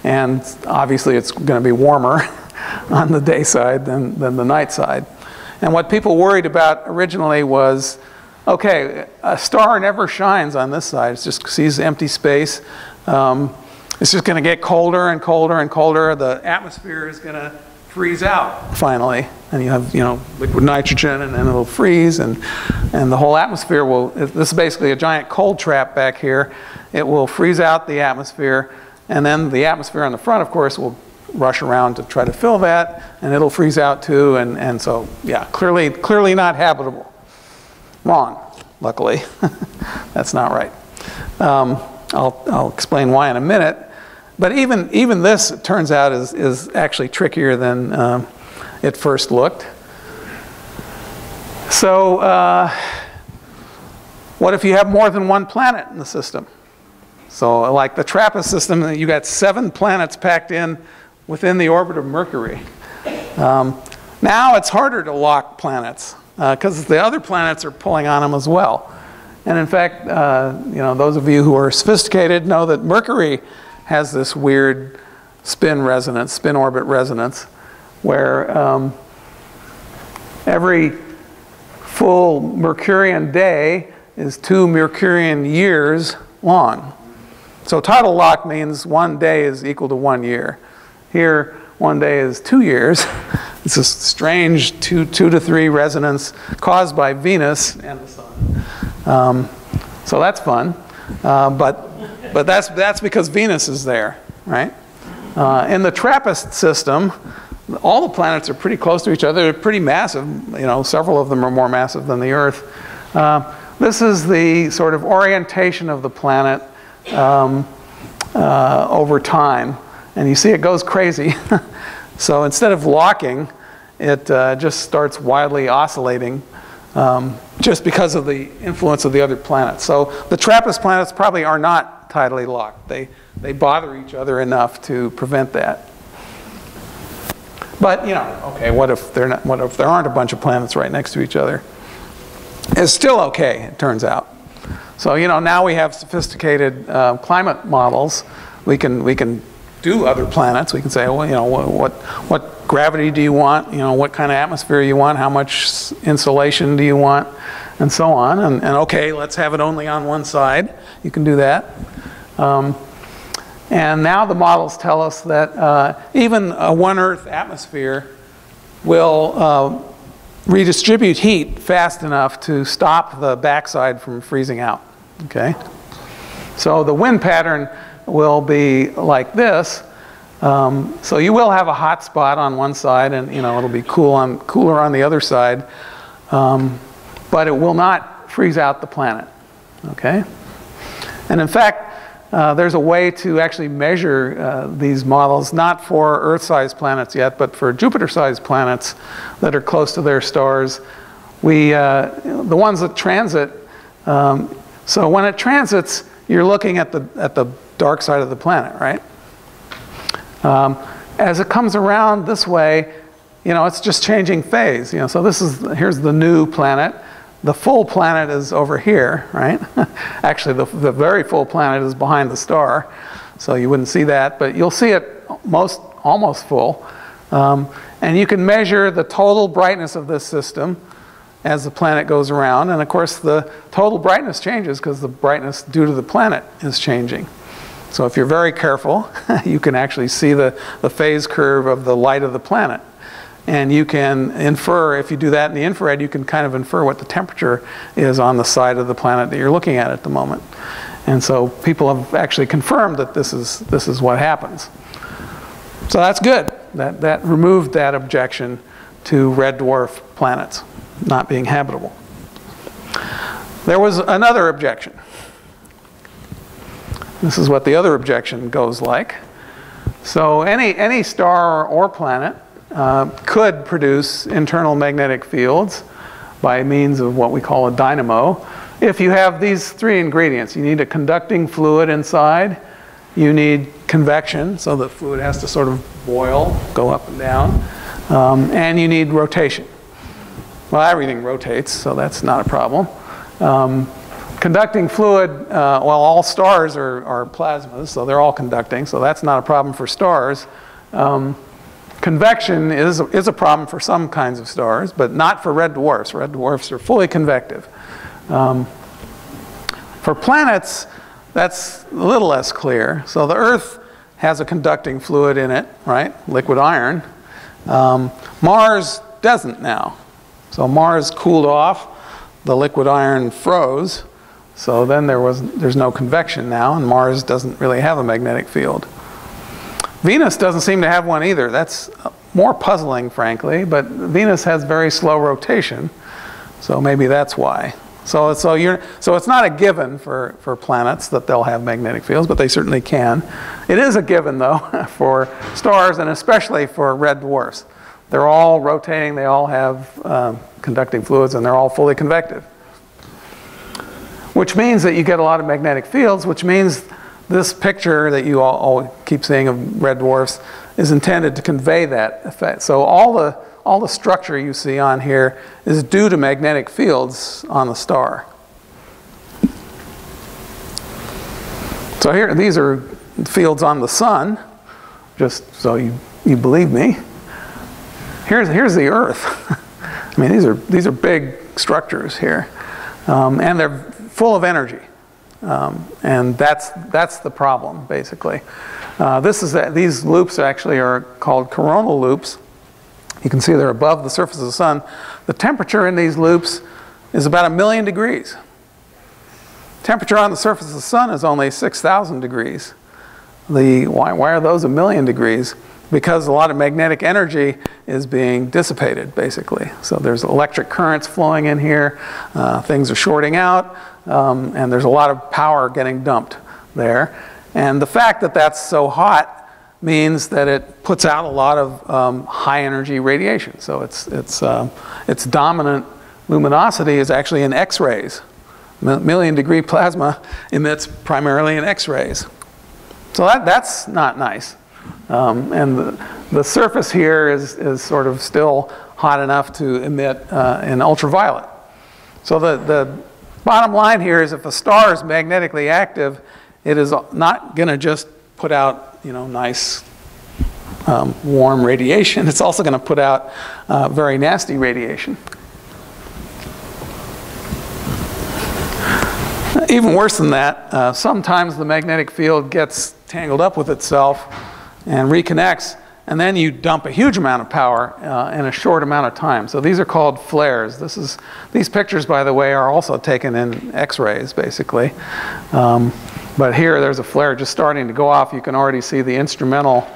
And obviously, it's going to be warmer on the day side than, than the night side. And what people worried about originally was okay, a star never shines on this side, it just sees empty space. Um, it's just going to get colder and colder and colder. The atmosphere is going to freeze out finally, and you have you know liquid nitrogen, and then it'll freeze, and and the whole atmosphere will. This is basically a giant cold trap back here. It will freeze out the atmosphere, and then the atmosphere on the front, of course, will rush around to try to fill that, and it'll freeze out too, and and so yeah, clearly clearly not habitable. Wrong, luckily, that's not right. Um, I'll I'll explain why in a minute. But even, even this, it turns out, is, is actually trickier than um, it first looked. So, uh, what if you have more than one planet in the system? So, like the TRAPPIST system, you got seven planets packed in within the orbit of Mercury. Um, now it's harder to lock planets because uh, the other planets are pulling on them as well. And in fact, uh, you know, those of you who are sophisticated know that Mercury has this weird spin resonance, spin orbit resonance, where um, every full Mercurian day is two Mercurian years long. So tidal lock means one day is equal to one year. Here, one day is two years. It's a strange two, two to three resonance caused by Venus and the sun. Um, so that's fun. Uh, but but that's, that's because Venus is there, right? Uh, in the TRAPPIST system, all the planets are pretty close to each other. They're pretty massive. You know, several of them are more massive than the Earth. Uh, this is the sort of orientation of the planet um, uh, over time. And you see it goes crazy. so instead of locking, it uh, just starts wildly oscillating um, just because of the influence of the other planets. So the TRAPPIST planets probably are not tidally locked. They, they bother each other enough to prevent that. But, you know, okay, what if, they're not, what if there aren't a bunch of planets right next to each other? It's still okay, it turns out. So, you know, now we have sophisticated uh, climate models. We can, we can do other planets. We can say, well, you know, what, what, what gravity do you want? You know, what kind of atmosphere you want? How much insolation do you want? And so on. And, and okay, let's have it only on one side. You can do that. Um, and now the models tell us that uh, even a one Earth atmosphere will uh, redistribute heat fast enough to stop the backside from freezing out. Okay? So the wind pattern will be like this. Um, so you will have a hot spot on one side, and you know it'll be cool on cooler on the other side, um, but it will not freeze out the planet. Okay, and in fact, uh, there's a way to actually measure uh, these models, not for Earth-sized planets yet, but for Jupiter-sized planets that are close to their stars. We, uh, the ones that transit. Um, so when it transits, you're looking at the at the dark side of the planet, right? Um, as it comes around this way, you know, it's just changing phase. You know, so this is here's the new planet. The full planet is over here, right? Actually, the, the very full planet is behind the star, so you wouldn't see that, but you'll see it most almost full. Um, and you can measure the total brightness of this system as the planet goes around. And of course, the total brightness changes because the brightness due to the planet is changing. So if you're very careful, you can actually see the, the phase curve of the light of the planet. And you can infer, if you do that in the infrared, you can kind of infer what the temperature is on the side of the planet that you're looking at at the moment. And so people have actually confirmed that this is, this is what happens. So that's good. That, that removed that objection to red dwarf planets not being habitable. There was another objection. This is what the other objection goes like. So any, any star or planet uh, could produce internal magnetic fields by means of what we call a dynamo. If you have these three ingredients, you need a conducting fluid inside, you need convection, so the fluid has to sort of boil, go up and down, um, and you need rotation. Well, everything rotates, so that's not a problem. Um, conducting fluid, uh, well, all stars are, are, plasmas, so they're all conducting, so that's not a problem for stars. Um, convection is, is a problem for some kinds of stars, but not for red dwarfs. Red dwarfs are fully convective. Um, for planets, that's a little less clear. So the Earth has a conducting fluid in it, right? Liquid iron. Um, Mars doesn't now. So Mars cooled off, the liquid iron froze, so then there was, there's no convection now, and Mars doesn't really have a magnetic field. Venus doesn't seem to have one either. That's more puzzling, frankly, but Venus has very slow rotation, so maybe that's why. So, so, you're, so it's not a given for, for planets that they'll have magnetic fields, but they certainly can. It is a given, though, for stars and especially for red dwarfs. They're all rotating, they all have um, conducting fluids, and they're all fully convective which means that you get a lot of magnetic fields, which means this picture that you all, all, keep seeing of red dwarfs is intended to convey that effect. So all the, all the structure you see on here is due to magnetic fields on the star. So here, these are fields on the sun, just so you, you believe me. Here's, here's the Earth. I mean, these are, these are big structures here. Um, and they're full of energy. Um, and that's, that's the problem, basically. Uh, this is the, these loops actually are called coronal loops. You can see they're above the surface of the sun. The temperature in these loops is about a million degrees. Temperature on the surface of the sun is only 6,000 degrees. The, why, why are those a million degrees? because a lot of magnetic energy is being dissipated, basically. So there's electric currents flowing in here, uh, things are shorting out, um, and there's a lot of power getting dumped there. And the fact that that's so hot means that it puts out a lot of um, high energy radiation. So its, its, uh, its dominant luminosity is actually in X-rays. Million degree plasma emits primarily in X-rays. So that, that's not nice. Um, and the, the, surface here is, is sort of still hot enough to emit uh, in ultraviolet. So the, the bottom line here is if a star is magnetically active, it is not going to just put out, you know, nice um, warm radiation. It's also going to put out uh, very nasty radiation. Even worse than that, uh, sometimes the magnetic field gets tangled up with itself and reconnects, and then you dump a huge amount of power uh, in a short amount of time. So these are called flares. This is, these pictures, by the way, are also taken in X-rays, basically. Um, but here, there's a flare just starting to go off. You can already see the instrumental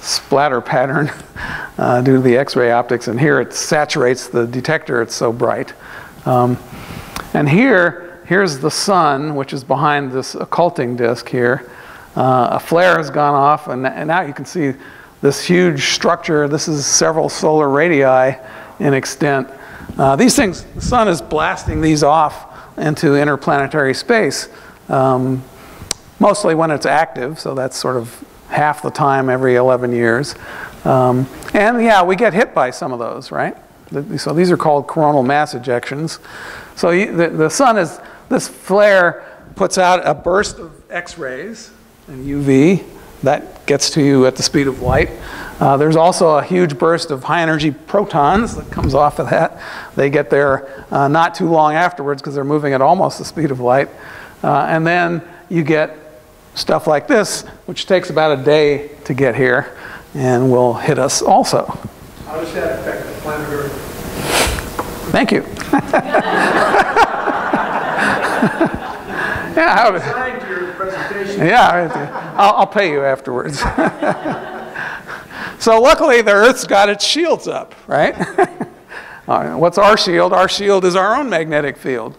splatter pattern uh, due to the X-ray optics, and here it saturates the detector. It's so bright. Um, and here, here's the sun, which is behind this occulting disk here. Uh, a flare has gone off, and, and now you can see this huge structure. This is several solar radii in extent. Uh, these things, the sun is blasting these off into interplanetary space, um, mostly when it's active, so that's sort of half the time every 11 years. Um, and yeah, we get hit by some of those, right? So these are called coronal mass ejections. So you, the, the sun is, this flare puts out a burst of X-rays and UV that gets to you at the speed of light. Uh, there's also a huge burst of high energy protons that comes off of that. They get there uh, not too long afterwards because they're moving at almost the speed of light. Uh, and then you get stuff like this, which takes about a day to get here and will hit us also. How does that affect the planet Earth? Thank you. yeah, how, Signed your presentation. yeah, I'll, I'll pay you afterwards. so luckily, the Earth's got its shields up, right? Right, What's our shield? Our shield is our own magnetic field.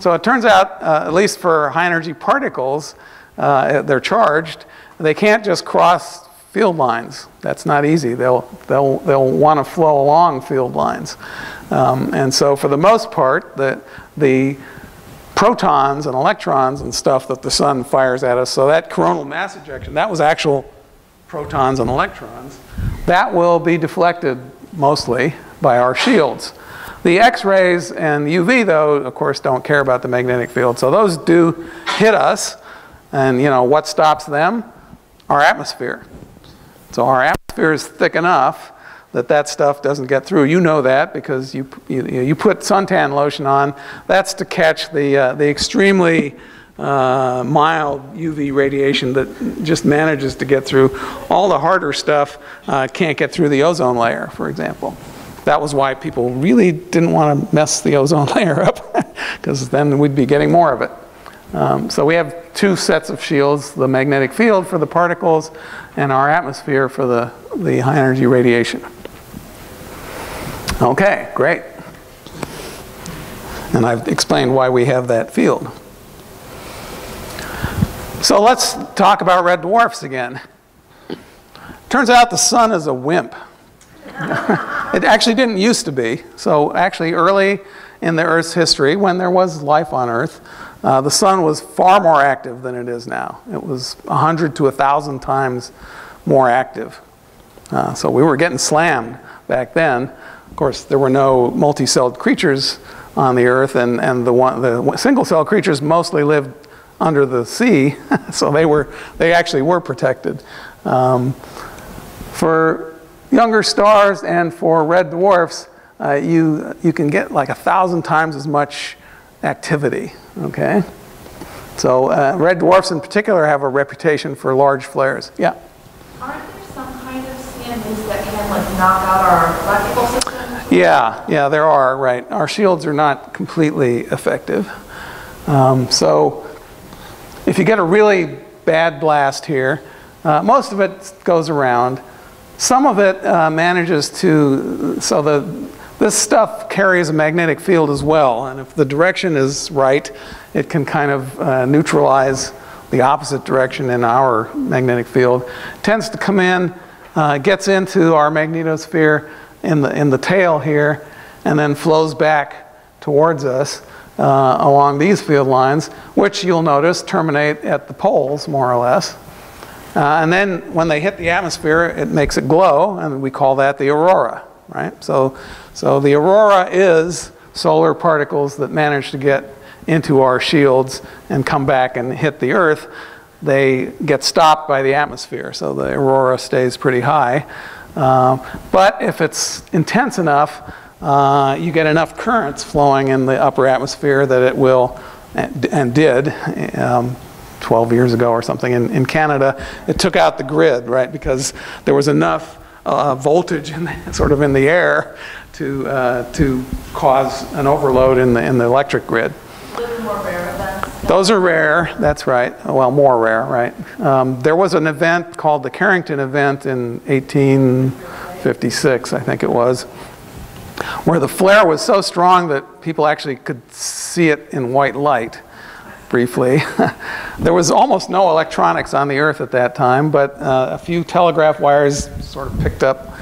So it turns out, uh, at least for high energy particles, uh, they're charged. They can't just cross field lines. That's not easy. They'll, they'll, they'll want to flow along field lines. Um, and so, for the most part, the, the protons and electrons and stuff that the sun fires at us, so that coronal mass ejection, that was actual protons and electrons, that will be deflected mostly by our shields. The X rays and UV, though, of course, don't care about the magnetic field. So those do hit us. And, you know, what stops them? Our atmosphere. So our atmosphere is thick enough that that stuff doesn't get through. You know that because you, you, you put suntan lotion on. That's to catch the, uh, the extremely uh, mild UV radiation that just manages to get through. All the harder stuff uh, can't get through the ozone layer, for example. That was why people really didn't want to mess the ozone layer up, because then we'd be getting more of it. Um, so we have two sets of shields, the magnetic field for the particles and our atmosphere for the, the high energy radiation. Okay, great. And I've explained why we have that field. So let's talk about red dwarfs again. Turns out the sun is a wimp. it actually didn't used to be. So actually early in the Earth's history, when there was life on Earth, uh, the sun was far more active than it is now. It was 100 to 1,000 times more active. Uh, so we were getting slammed back then. Of course, there were no multi-celled creatures on the Earth, and, and the, one, the single-cell creatures mostly lived under the sea, so they, were, they actually were protected. Um, for younger stars and for red dwarfs, uh, you, you can get like a thousand times as much activity, okay? So uh, red dwarfs in particular have a reputation for large flares. Yeah? Aren't there some kind of CMEs that can like knock out our electrical system? Yeah, yeah, there are, right. Our shields are not completely effective. Um, so if you get a really bad blast here, uh, most of it goes around. Some of it uh, manages to, so the, this stuff carries a magnetic field as well, and if the direction is right, it can kind of uh, neutralize the opposite direction in our magnetic field. It tends to come in, uh, gets into our magnetosphere in the, in the tail here, and then flows back towards us uh, along these field lines, which you'll notice terminate at the poles, more or less. Uh, and then when they hit the atmosphere, it makes it glow, and we call that the aurora, right? So, so the aurora is solar particles that manage to get into our shields and come back and hit the Earth. They get stopped by the atmosphere, so the aurora stays pretty high. Uh, but if it's intense enough, uh, you get enough currents flowing in the upper atmosphere that it will and, and did um, 12 years ago or something in, in Canada, it took out the grid, right? Because there was enough uh, voltage in the, sort of in the air to, uh, to cause an overload in the, in the electric grid. Those are more rare. Those are rare, that's right. Well, more rare, right? Um, there was an event called the Carrington event in 1856, I think it was, where the flare was so strong that people actually could see it in white light briefly. there was almost no electronics on the Earth at that time, but uh, a few telegraph wires sort of picked up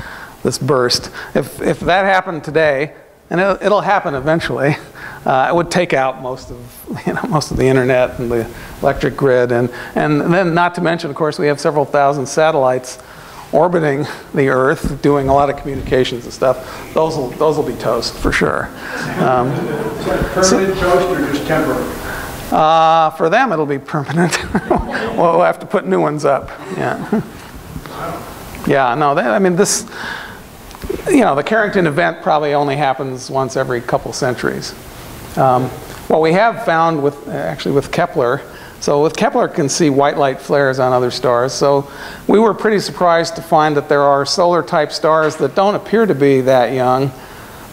this burst. If, if that happened today, and it'll, it'll happen eventually, uh, it would take out most of, you know, most of the internet and the electric grid. And, and then not to mention, of course, we have several thousand satellites orbiting the Earth, doing a lot of communications and stuff. Those will, those will be toast for sure. Um, permanent toast or just temporary? uh, for them, it'll be permanent. we'll we'll have to put new ones up. Yeah. Yeah, no, that, I mean, this, you know, the Carrington event probably only happens once every couple centuries. Um, what we have found with, actually with Kepler, so with Kepler can see white light flares on other stars. So we were pretty surprised to find that there are solar type stars that don't appear to be that young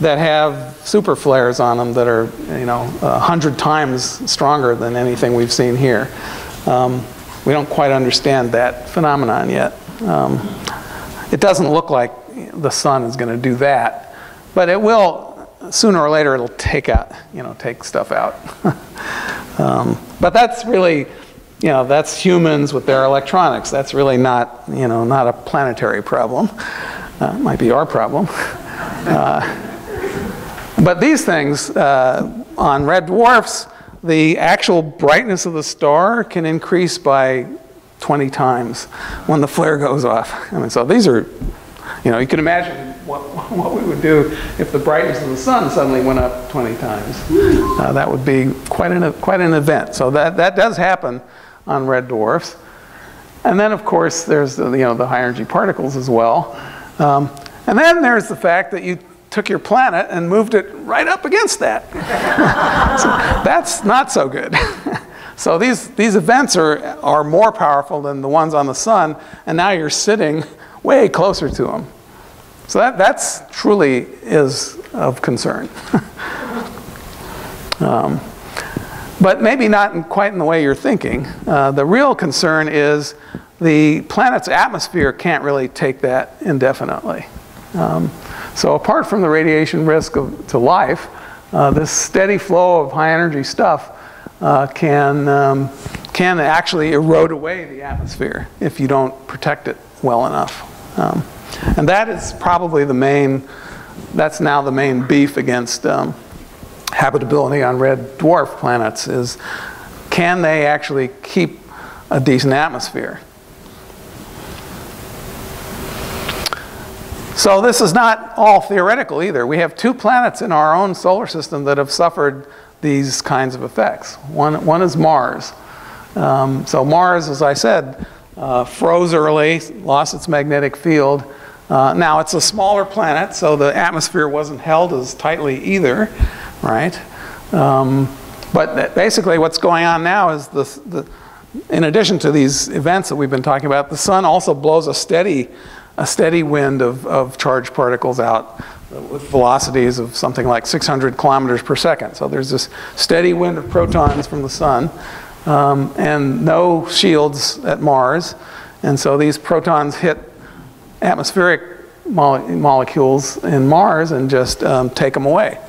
that have super flares on them that are, you know, a hundred times stronger than anything we've seen here. Um, we don't quite understand that phenomenon yet. Um, it doesn't look like the sun is going to do that, but it will sooner or later. It'll take out, you know, take stuff out. um, but that's really, you know, that's humans with their electronics. That's really not, you know, not a planetary problem. Uh, might be our problem. Uh, but these things uh, on red dwarfs, the actual brightness of the star can increase by 20 times when the flare goes off. I mean, so these are, you know, you can imagine what, what we would do if the brightness of the sun suddenly went up 20 times. Uh, that would be quite an, quite an event. So that, that does happen on red dwarfs. And then, of course, there's the, you know, the high energy particles as well. Um, and then there's the fact that you took your planet and moved it right up against that. so that's not so good. so these, these events are, are more powerful than the ones on the sun, and now you're sitting way closer to them. So that that's truly is of concern. um, but maybe not in quite in the way you're thinking. Uh, the real concern is the planet's atmosphere can't really take that indefinitely. Um, so apart from the radiation risk of, to life, uh, this steady flow of high energy stuff uh, can, um, can actually erode away the atmosphere if you don't protect it well enough. Um, and that is probably the main, that's now the main beef against um, habitability on red dwarf planets is can they actually keep a decent atmosphere? So this is not all theoretical either. We have two planets in our own solar system that have suffered these kinds of effects. One, one is Mars. Um, so Mars, as I said, uh, froze early, lost its magnetic field. Uh, now it's a smaller planet, so the atmosphere wasn't held as tightly either, right? Um, but basically what's going on now is the, the, in addition to these events that we've been talking about, the sun also blows a steady a steady wind of, of charged particles out with velocities of something like 600 kilometers per second. So there's this steady wind of protons from the sun um, and no shields at Mars. And so these protons hit atmospheric mole molecules in Mars and just um, take them away.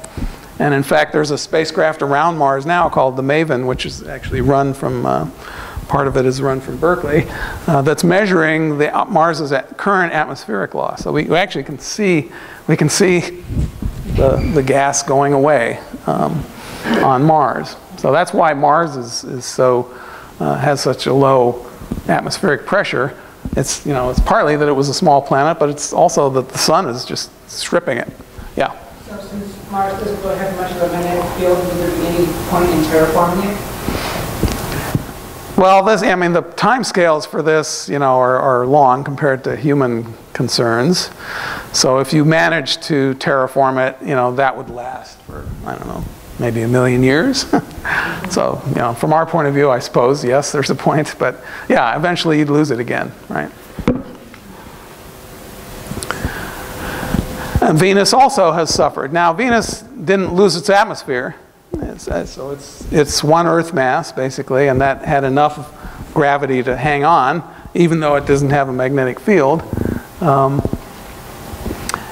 And in fact, there's a spacecraft around Mars now called the MAVEN, which is actually run from uh, part of it is run from Berkeley, uh, that's measuring the, uh, Mars's current atmospheric loss. So we, we, actually can see, we can see the, the gas going away um, on Mars. So that's why Mars is, is so, uh, has such a low atmospheric pressure. It's, you know, it's partly that it was a small planet, but it's also that the sun is just stripping it. Yeah. So since Mars doesn't really have much of a magnetic field, would there be any point in terraforming it? Well, this, I mean, the time scales for this, you know, are, are, long compared to human concerns. So if you manage to terraform it, you know, that would last for, I don't know, maybe a million years. so, you know, from our point of view, I suppose, yes, there's a point, but yeah, eventually you'd lose it again, right? And Venus also has suffered. Now, Venus didn't lose its atmosphere, it's, so it's, it's one Earth mass, basically, and that had enough gravity to hang on, even though it doesn't have a magnetic field. Um,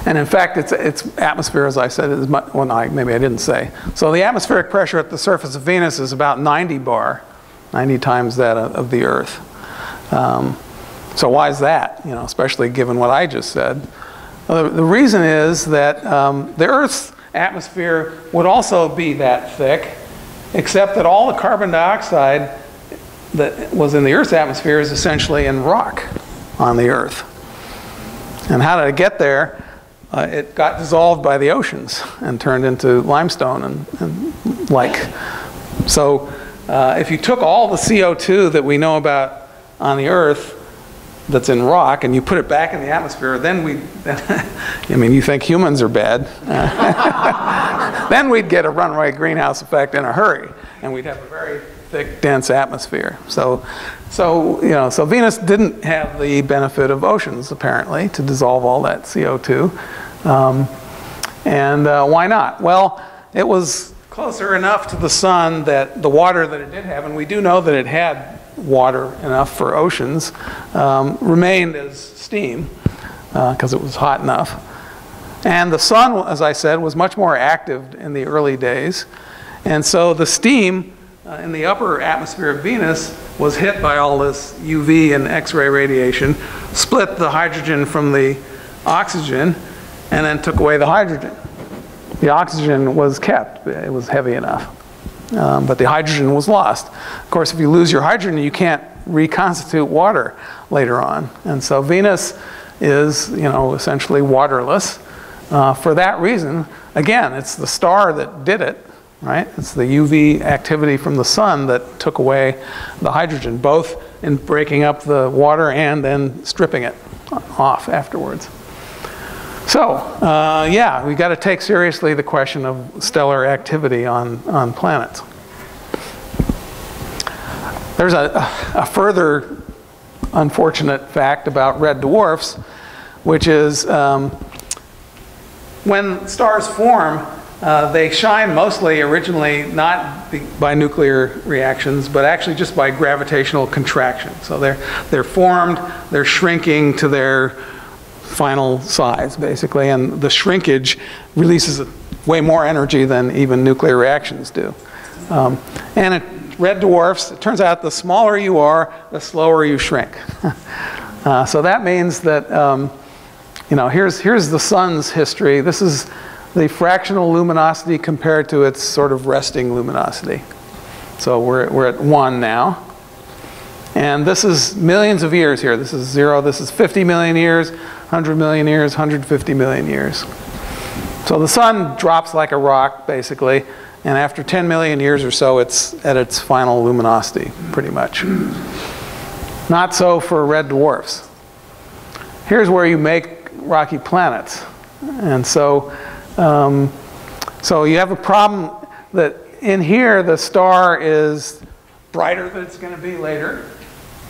and in fact, its, its atmosphere, as I said, is much, well, I, maybe I didn't say. So the atmospheric pressure at the surface of Venus is about 90 bar, 90 times that of, the Earth. Um, so why is that? You know, especially given what I just said. Well, the, the, reason is that um, the Earth's atmosphere would also be that thick, except that all the carbon dioxide that was in the Earth's atmosphere is essentially in rock on the Earth. And how did it get there? Uh, it got dissolved by the oceans and turned into limestone and, and like. So uh, if you took all the CO2 that we know about on the Earth that's in rock and you put it back in the atmosphere, then we, I mean, you think humans are bad. then we'd get a runaway greenhouse effect in a hurry and we'd have a very thick, dense atmosphere. So, so, you know, so Venus didn't have the benefit of oceans, apparently, to dissolve all that CO2. Um, and uh, why not? Well, it was closer enough to the sun that the water that it did have, and we do know that it had water enough for oceans, um, remained as steam because uh, it was hot enough. And the sun, as I said, was much more active in the early days. And so the steam uh, in the upper atmosphere of Venus was hit by all this UV and X-ray radiation, split the hydrogen from the oxygen, and then took away the hydrogen. The oxygen was kept, it was heavy enough. Um, but the hydrogen was lost. Of course, if you lose your hydrogen, you can't reconstitute water later on. And so Venus is, you know, essentially waterless. Uh, for that reason, again, it's the star that did it, right? It's the UV activity from the sun that took away the hydrogen, both in breaking up the water and then stripping it off afterwards. So, uh, yeah, we've got to take seriously the question of stellar activity on, on planets. There's a, a further unfortunate fact about red dwarfs, which is um, when stars form, uh, they shine mostly originally not by nuclear reactions, but actually just by gravitational contraction. So they're, they're formed, they're shrinking to their final size, basically, and the shrinkage releases way more energy than even nuclear reactions do. Um, and it, red dwarfs, it turns out the smaller you are, the slower you shrink. uh, so that means that, um, you know, here's, here's the sun's history. This is the fractional luminosity compared to its sort of resting luminosity. So we're, we're at one now. And this is millions of years here. This is zero, this is 50 million years, 100 million years, 150 million years. So the sun drops like a rock, basically, and after 10 million years or so, it's at its final luminosity, pretty much. Not so for red dwarfs. Here's where you make rocky planets. And so um, so you have a problem that in here the star is brighter than it's going to be later,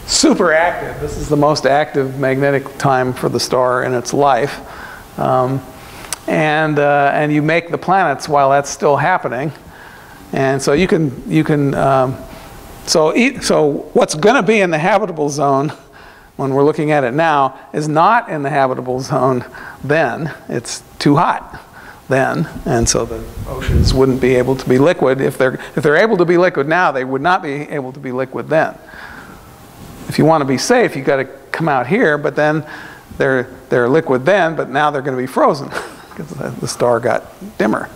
super active. This is the most active magnetic time for the star in its life. Um, and, uh, and you make the planets while that's still happening. And so you can, you can um, so, so what's going to be in the habitable zone when we're looking at it now is not in the habitable zone then. It's too hot then, and so the oceans wouldn't be able to be liquid. If they're, if they're able to be liquid now, they would not be able to be liquid then. If you want to be safe, you've got to come out here, but then they're, they're liquid then, but now they're going to be frozen because the, star got dimmer.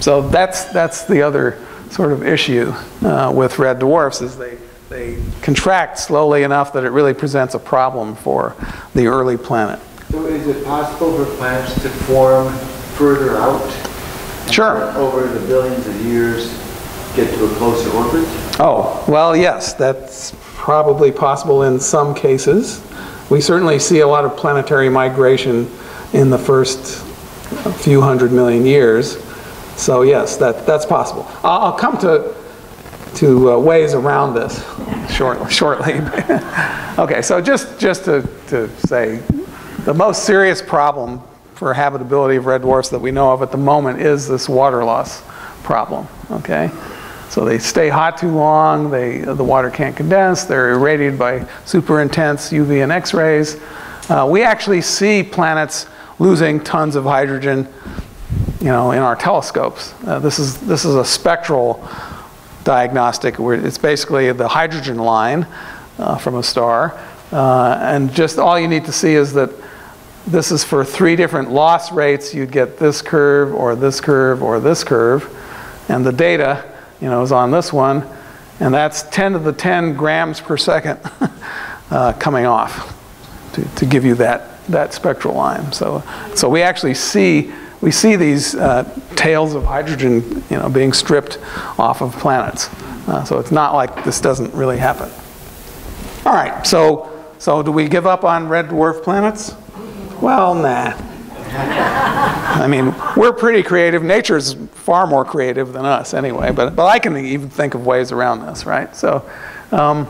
So that's, that's the other sort of issue uh, with red dwarfs is they, they contract slowly enough that it really presents a problem for the early planet. So is it possible for planets to form further out? Sure. Over the billions of years, get to a closer orbit? Oh, well, yes, that's probably possible in some cases. We certainly see a lot of planetary migration in the first few hundred million years. So yes, that, that's possible. I'll, I'll come to, to uh, ways around this shortly. shortly. okay, so just, just to, to say, the most serious problem for habitability of red dwarfs that we know of at the moment is this water loss problem, okay? So they stay hot too long, they, the water can't condense, they're irradiated by super intense UV and X-rays. Uh, we actually see planets losing tons of hydrogen, you know, in our telescopes. Uh, this, is, this is a spectral diagnostic where it's basically the hydrogen line uh, from a star. Uh, and just all you need to see is that this is for three different loss rates. You'd get this curve or this curve or this curve. And the data, you know, is on this one. And that's 10 to the 10 grams per second uh, coming off to, to give you that, that spectral line. So, so we actually see, we see these uh, tails of hydrogen you know, being stripped off of planets. Uh, so it's not like this doesn't really happen. All right, so, so do we give up on red dwarf planets? Well, nah. I mean, we're pretty creative. Nature's far more creative than us anyway, but, but I can even think of ways around this, right? So, um,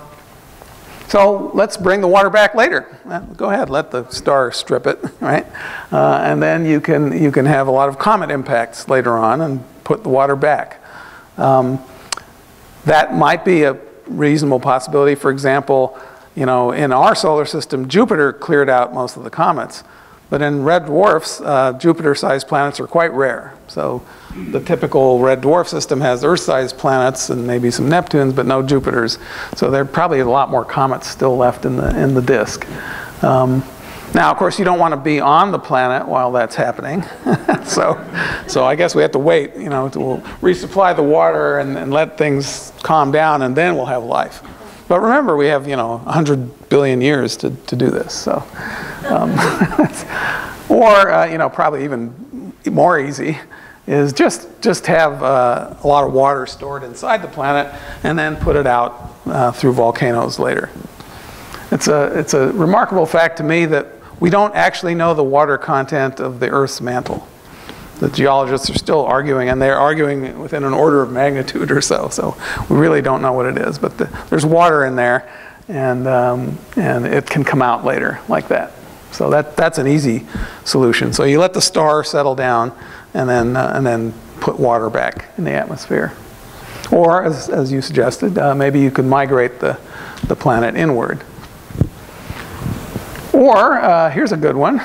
so let's bring the water back later. Uh, go ahead, let the star strip it, right? Uh, and then you can, you can have a lot of comet impacts later on and put the water back. Um, that might be a reasonable possibility. For example, you know, in our solar system, Jupiter cleared out most of the comets. But in red dwarfs, uh, Jupiter-sized planets are quite rare. So the typical red dwarf system has Earth-sized planets and maybe some Neptunes, but no Jupiters. So there are probably a lot more comets still left in the in the disk. Um, now, of course, you don't want to be on the planet while that's happening. so, so I guess we have to wait. You know, to we'll resupply the water and, and let things calm down, and then we'll have life. But remember, we have you know 100 billion years to, to do this. So, um, or uh, you know, probably even more easy is just just have uh, a lot of water stored inside the planet and then put it out uh, through volcanoes later. It's a it's a remarkable fact to me that we don't actually know the water content of the Earth's mantle the geologists are still arguing, and they're arguing within an order of magnitude or so. So we really don't know what it is, but the, there's water in there, and um, and it can come out later like that. So that that's an easy solution. So you let the star settle down, and then uh, and then put water back in the atmosphere. Or, as, as you suggested, uh, maybe you could migrate the, the planet inward. Or, uh, here's a good one.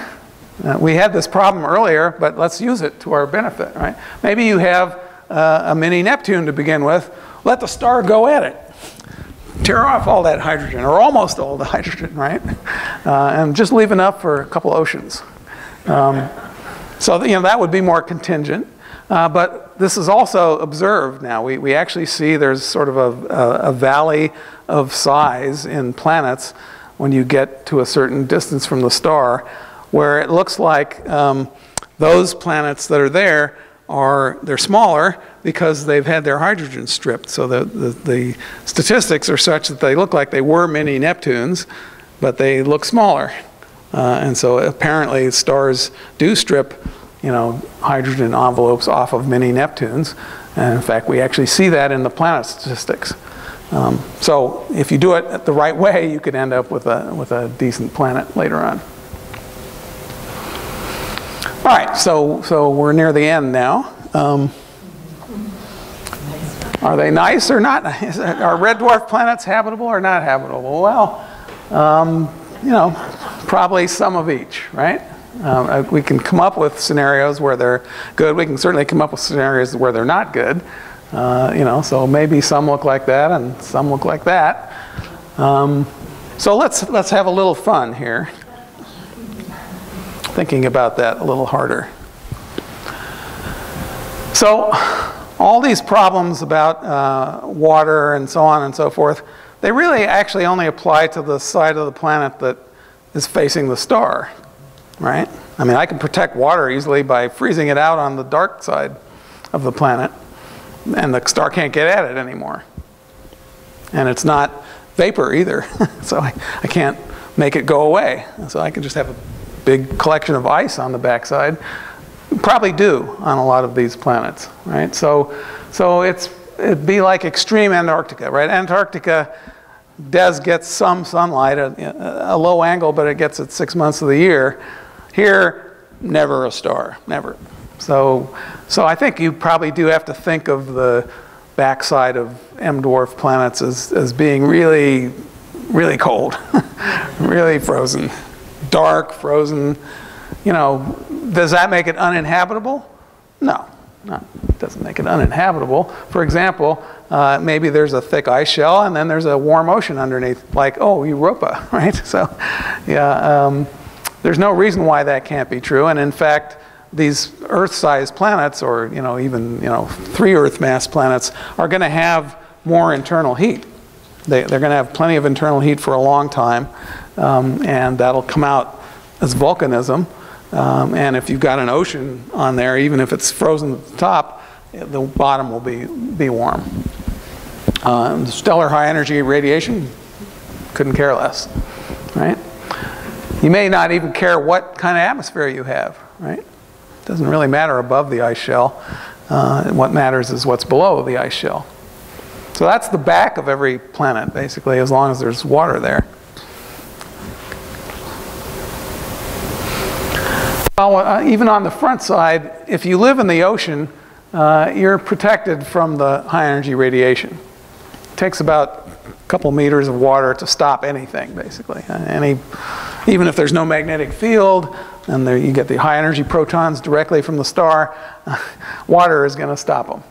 Uh, we had this problem earlier, but let's use it to our benefit, right? Maybe you have uh, a mini Neptune to begin with. Let the star go at it. Tear off all that hydrogen, or almost all the hydrogen, right? Uh, and just leave enough for a couple oceans. Um, so, you know, that would be more contingent. Uh, but this is also observed now. We, we actually see there's sort of a, a, a valley of size in planets when you get to a certain distance from the star where it looks like um, those planets that are there are they're smaller because they've had their hydrogen stripped. So the, the, the, statistics are such that they look like they were mini Neptunes, but they look smaller. Uh, and so apparently stars do strip, you know, hydrogen envelopes off of mini Neptunes. And in fact, we actually see that in the planet statistics. Um, so if you do it the right way, you could end up with a, with a decent planet later on. All right, so, so we're near the end now. Um, are they nice or not? Are red dwarf planets habitable or not habitable? Well, um, you know, probably some of each, right? Um, uh, we can come up with scenarios where they're good. We can certainly come up with scenarios where they're not good. Uh, you know, so maybe some look like that and some look like that. Um, so let's let's have a little fun here thinking about that a little harder. So, all these problems about uh, water and so on and so forth, they really actually only apply to the side of the planet that is facing the star, right? I mean, I can protect water easily by freezing it out on the dark side of the planet, and the star can't get at it anymore. And it's not vapor either, so I, I can't make it go away. So I can just have a big collection of ice on the backside. probably do on a lot of these planets, right? So, so it's, it'd be like extreme Antarctica, right? Antarctica does get some sunlight, a, a low angle, but it gets it six months of the year. Here, never a star, never. So, so I think you probably do have to think of the backside of M dwarf planets as, as being really, really cold, really frozen, dark, frozen. You know, does that make it uninhabitable? No, it doesn't make it uninhabitable. For example, uh, maybe there's a thick ice shell and then there's a warm ocean underneath, like, oh, Europa, right? So, yeah, um, there's no reason why that can't be true. And in fact, these Earth-sized planets, or you know, even you know, three Earth-mass planets, are going to have more internal heat. They, they're going to have plenty of internal heat for a long time, um, and that'll come out as volcanism. Um, and if you've got an ocean on there, even if it's frozen at the top, the bottom will be, be warm. Um, stellar high energy radiation, couldn't care less, right? You may not even care what kind of atmosphere you have, right? It doesn't really matter above the ice shell. Uh, what matters is what's below the ice shell. So that's the back of every planet, basically, as long as there's water there. Well, uh, even on the front side, if you live in the ocean, uh, you're protected from the high energy radiation. It takes about a couple meters of water to stop anything, basically. Uh, any, even if there's no magnetic field, and there you get the high energy protons directly from the star, water is going to stop them.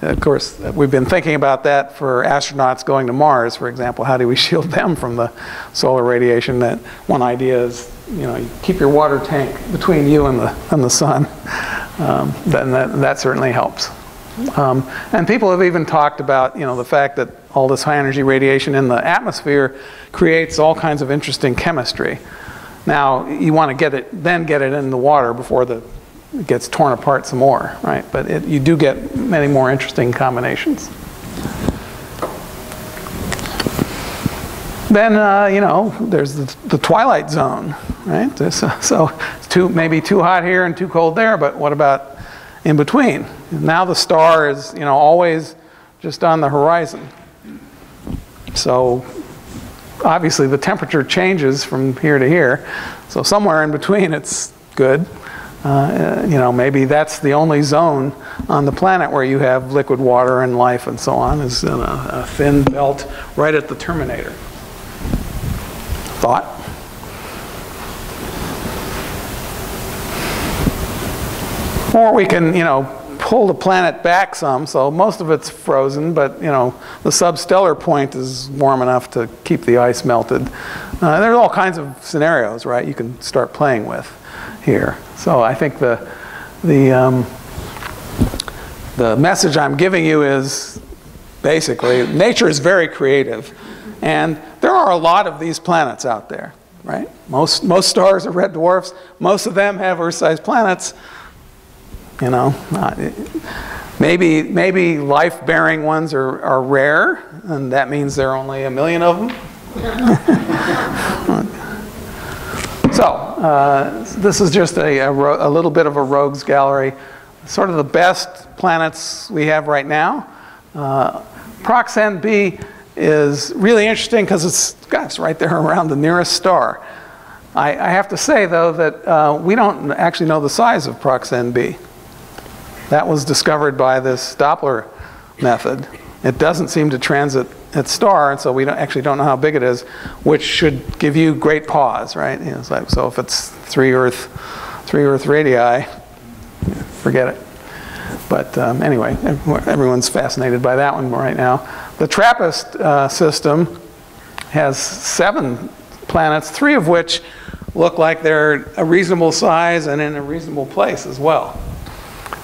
Of course, we've been thinking about that for astronauts going to Mars, for example. How do we shield them from the solar radiation? That one idea is, you know, you keep your water tank between you and the and the sun. Um, then that, that certainly helps. Um, and people have even talked about, you know, the fact that all this high energy radiation in the atmosphere creates all kinds of interesting chemistry. Now, you want to get it, then get it in the water before the, it gets torn apart some more, right? But it, you do get many more interesting combinations. Then, uh, you know, there's the, the, twilight zone, right? So, so it's too, maybe too hot here and too cold there, but what about in between? Now the star is, you know, always just on the horizon. So obviously the temperature changes from here to here. So somewhere in between it's good. Uh, you know, maybe that's the only zone on the planet where you have liquid water and life and so on, is in a, a thin belt right at the terminator. Thought? Or we can, you know, pull the planet back some, so most of it's frozen, but you know the substellar point is warm enough to keep the ice melted. Uh, there's all kinds of scenarios, right? You can start playing with here. So I think the the um, the message I'm giving you is basically nature is very creative, and there are a lot of these planets out there, right? Most most stars are red dwarfs. Most of them have Earth-sized planets. You know, uh, maybe maybe life-bearing ones are, are rare, and that means there are only a million of them. so uh, this is just a, a, a, little bit of a rogues gallery, sort of the best planets we have right now. Uh, Prox Cen b is really interesting because it's, gosh, right there around the nearest star. I, I have to say, though, that uh, we don't actually know the size of Prox Cen b. That was discovered by this Doppler method. It doesn't seem to transit its star, and so we don't, actually don't know how big it is, which should give you great pause, right? You know, so, so if it's three Earth, three Earth radii, forget it. But um, anyway, everyone's fascinated by that one right now. The TRAPPIST uh, system has seven planets, three of which look like they're a reasonable size and in a reasonable place as well.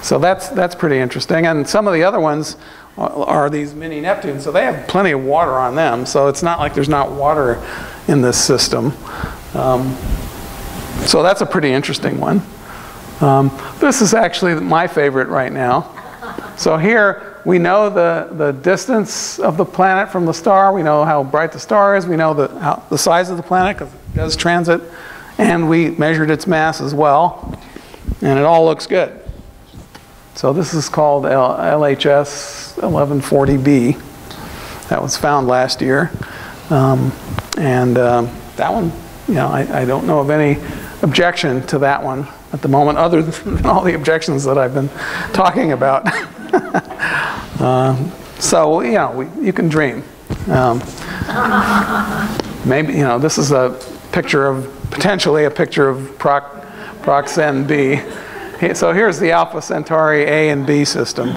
So that's, that's pretty interesting. And some of the other ones are these mini Neptunes, so they have plenty of water on them. So it's not like there's not water in this system. Um, so that's a pretty interesting one. Um, this is actually my favorite right now. So here we know the, the distance of the planet from the star. We know how bright the star is. We know the, how, the size of the planet because it does transit. And we measured its mass as well. and it all looks good. So this is called LHS 1140B. That was found last year. Um, And um, that one, you know, I I don't know of any objection to that one at the moment, other than all the objections that I've been talking about. Um, So, you know, we- you can dream. Um, Maybe, you know, this is a picture of, potentially a picture of Proc, B. So here's the Alpha Centauri A and B system.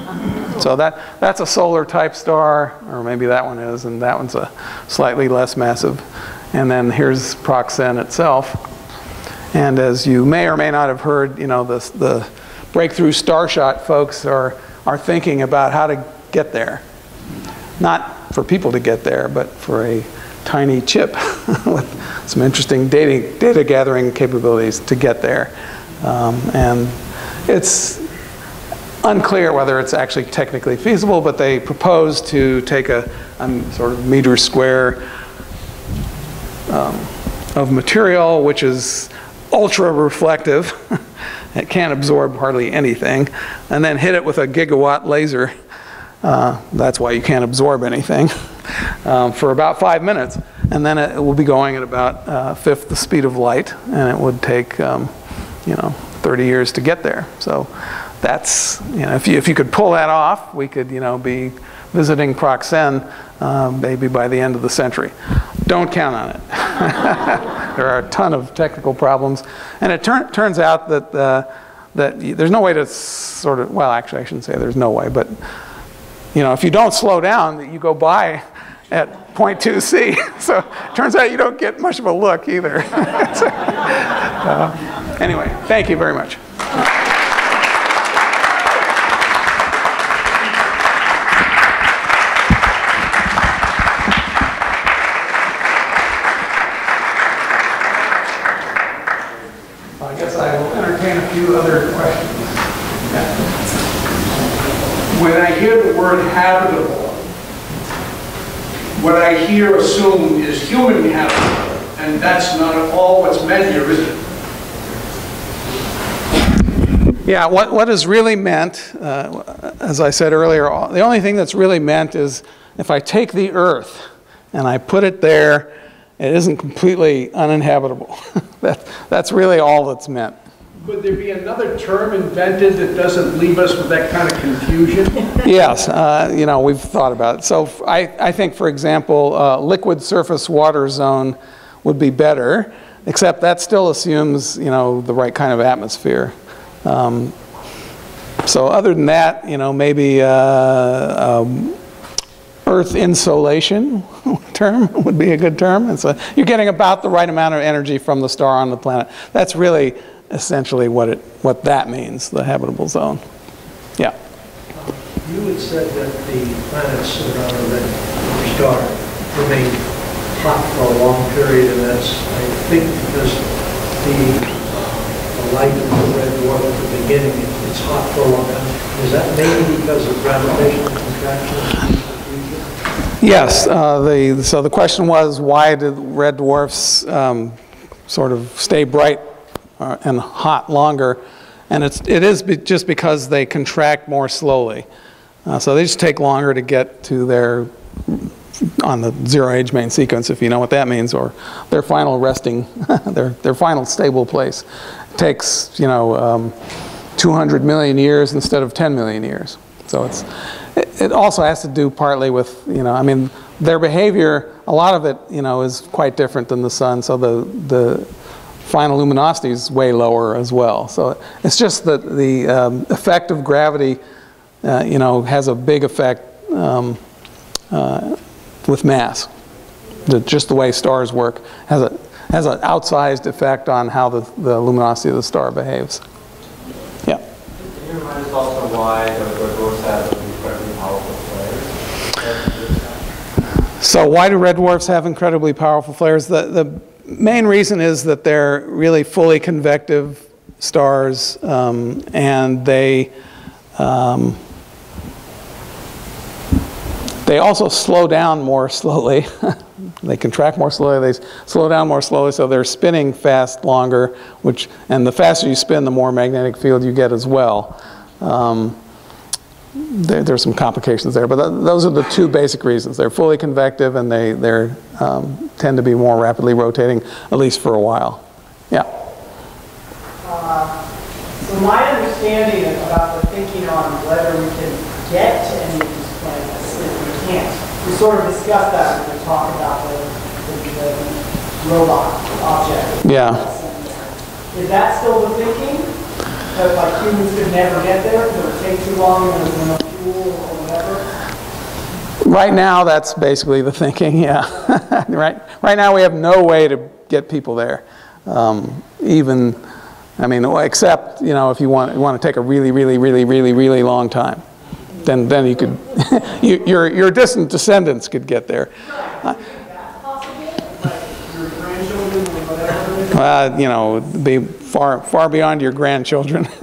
So that, that's a solar type star, or maybe that one is, and that one's a slightly less massive. And then here's Prox Cen itself. And as you may or may not have heard, you know, the, the breakthrough starshot folks are, are thinking about how to get there. Not for people to get there, but for a tiny chip with some interesting data, data gathering capabilities to get there. Um, and it's unclear whether it's actually technically feasible, but they propose to take a, a sort of meter square um, of material which is ultra reflective. it can't absorb hardly anything, and then hit it with a gigawatt laser. Uh, that's why you can't absorb anything um, for about five minutes, and then it will be going at about uh, fifth the speed of light, and it would take um, you know 30 years to get there. So that's you know if you if you could pull that off, we could you know be visiting Prox Cen uh, maybe by the end of the century. Don't count on it. there are a ton of technical problems, and it tur- turns out that uh, that there's no way to sort of well, actually, I shouldn't say there's no way, but you know, if you don't slow down, you go by at 0.2 c. So it turns out you don't get much of a look either. Uh, anyway, thank you very much. I guess I will entertain a few other questions. When I hear the word habitable, what I hear assumed is human habitable, and that's not at all what's meant here, is it? Yeah, what, what is really meant, uh, as I said earlier, the only thing that's really meant is if I take the earth and I put it there, it isn't completely uninhabitable. that, that's really all that's meant. Could there be another term invented that doesn't leave us with that kind of confusion? Yes, uh, you know, we've thought about it. So I think, for example, uh, liquid surface water zone would be better, except that still assumes, you know, the right kind of atmosphere. Um, so other than that, you know, maybe uh, um, earth insolation term would be a good term. It's a, you're getting about the right amount of energy from the star on the planet. That's really essentially what it what that means, the habitable zone. Yeah. You had said that the planets around red star remain hot for a long period, and that's, I think, because the, the light of the red dwarf at the it- it's hot for a long time. Is that mainly because of gravitational contraction? Yes, uh, the, so the question was, why did red dwarfs um, sort of stay bright uh, and hot longer? And it's, it is be- just because they contract more slowly. Uh, So they just take longer to get to their, on the zero-age main sequence, if you know what that means, or their final resting, their, their final stable place. Takes, you know, um, 200 million years instead of 10 million years. So it's, it- it also has to do partly with, you know, I mean, their behavior, a lot of it, you know, is quite different than the sun. So the, the final luminosity is way lower as well. So it's just that the um, effect of gravity, uh, you know, has a big effect um, uh, with mass. The, just the way stars work has a has an outsized effect on how the, the luminosity of the star behaves. Yeah. Can you remind us also why red dwarfs have incredibly powerful flares? So why do red dwarfs have incredibly powerful flares? The, the main reason is that they're really fully convective stars, um, and they um, they also slow down more slowly They contract more slowly, they slow down more slowly, so they're spinning fast longer, which, and the faster you spin, the more magnetic field you get as well. Um, there, there's some complications there, but th- those are the two basic reasons. They're fully convective and they they're, um, tend to be more rapidly rotating, at least for a while. Yeah. So my understanding about the thinking on whether we can get to any of these planets is we can't. We sort of discussed that when we talked about the, the, the robot object. Yeah. Is that still the thinking? That like humans could never get there, it would take too long and there's no fuel or whatever? Right now, that's basically the thinking, yeah. right, right now, we have no way to get people there. Um, even, I mean, except, you know, if you want, you want to take a really, really, really, really, really long time. Then, then you could, you, your, your distant descendants could get there. Your grandchildren or whatever? Uh, you know, be far, far beyond your grandchildren.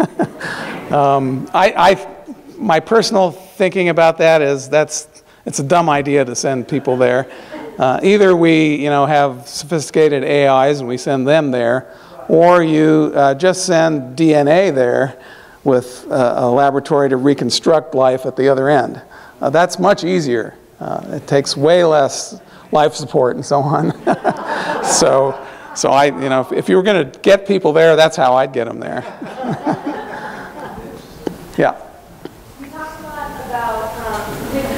um, I, I, my personal thinking about that is that's, it's a dumb idea to send people there. Uh, either we, you know, have sophisticated AIs and we send them there, or you uh, just send DNA there with uh, a laboratory to reconstruct life at the other end. Uh, that's much easier. Uh, it takes way less life support and so on. so, so I, you know, if, if you were going to get people there, that's how I'd get them there. yeah. We talked a lot about, um,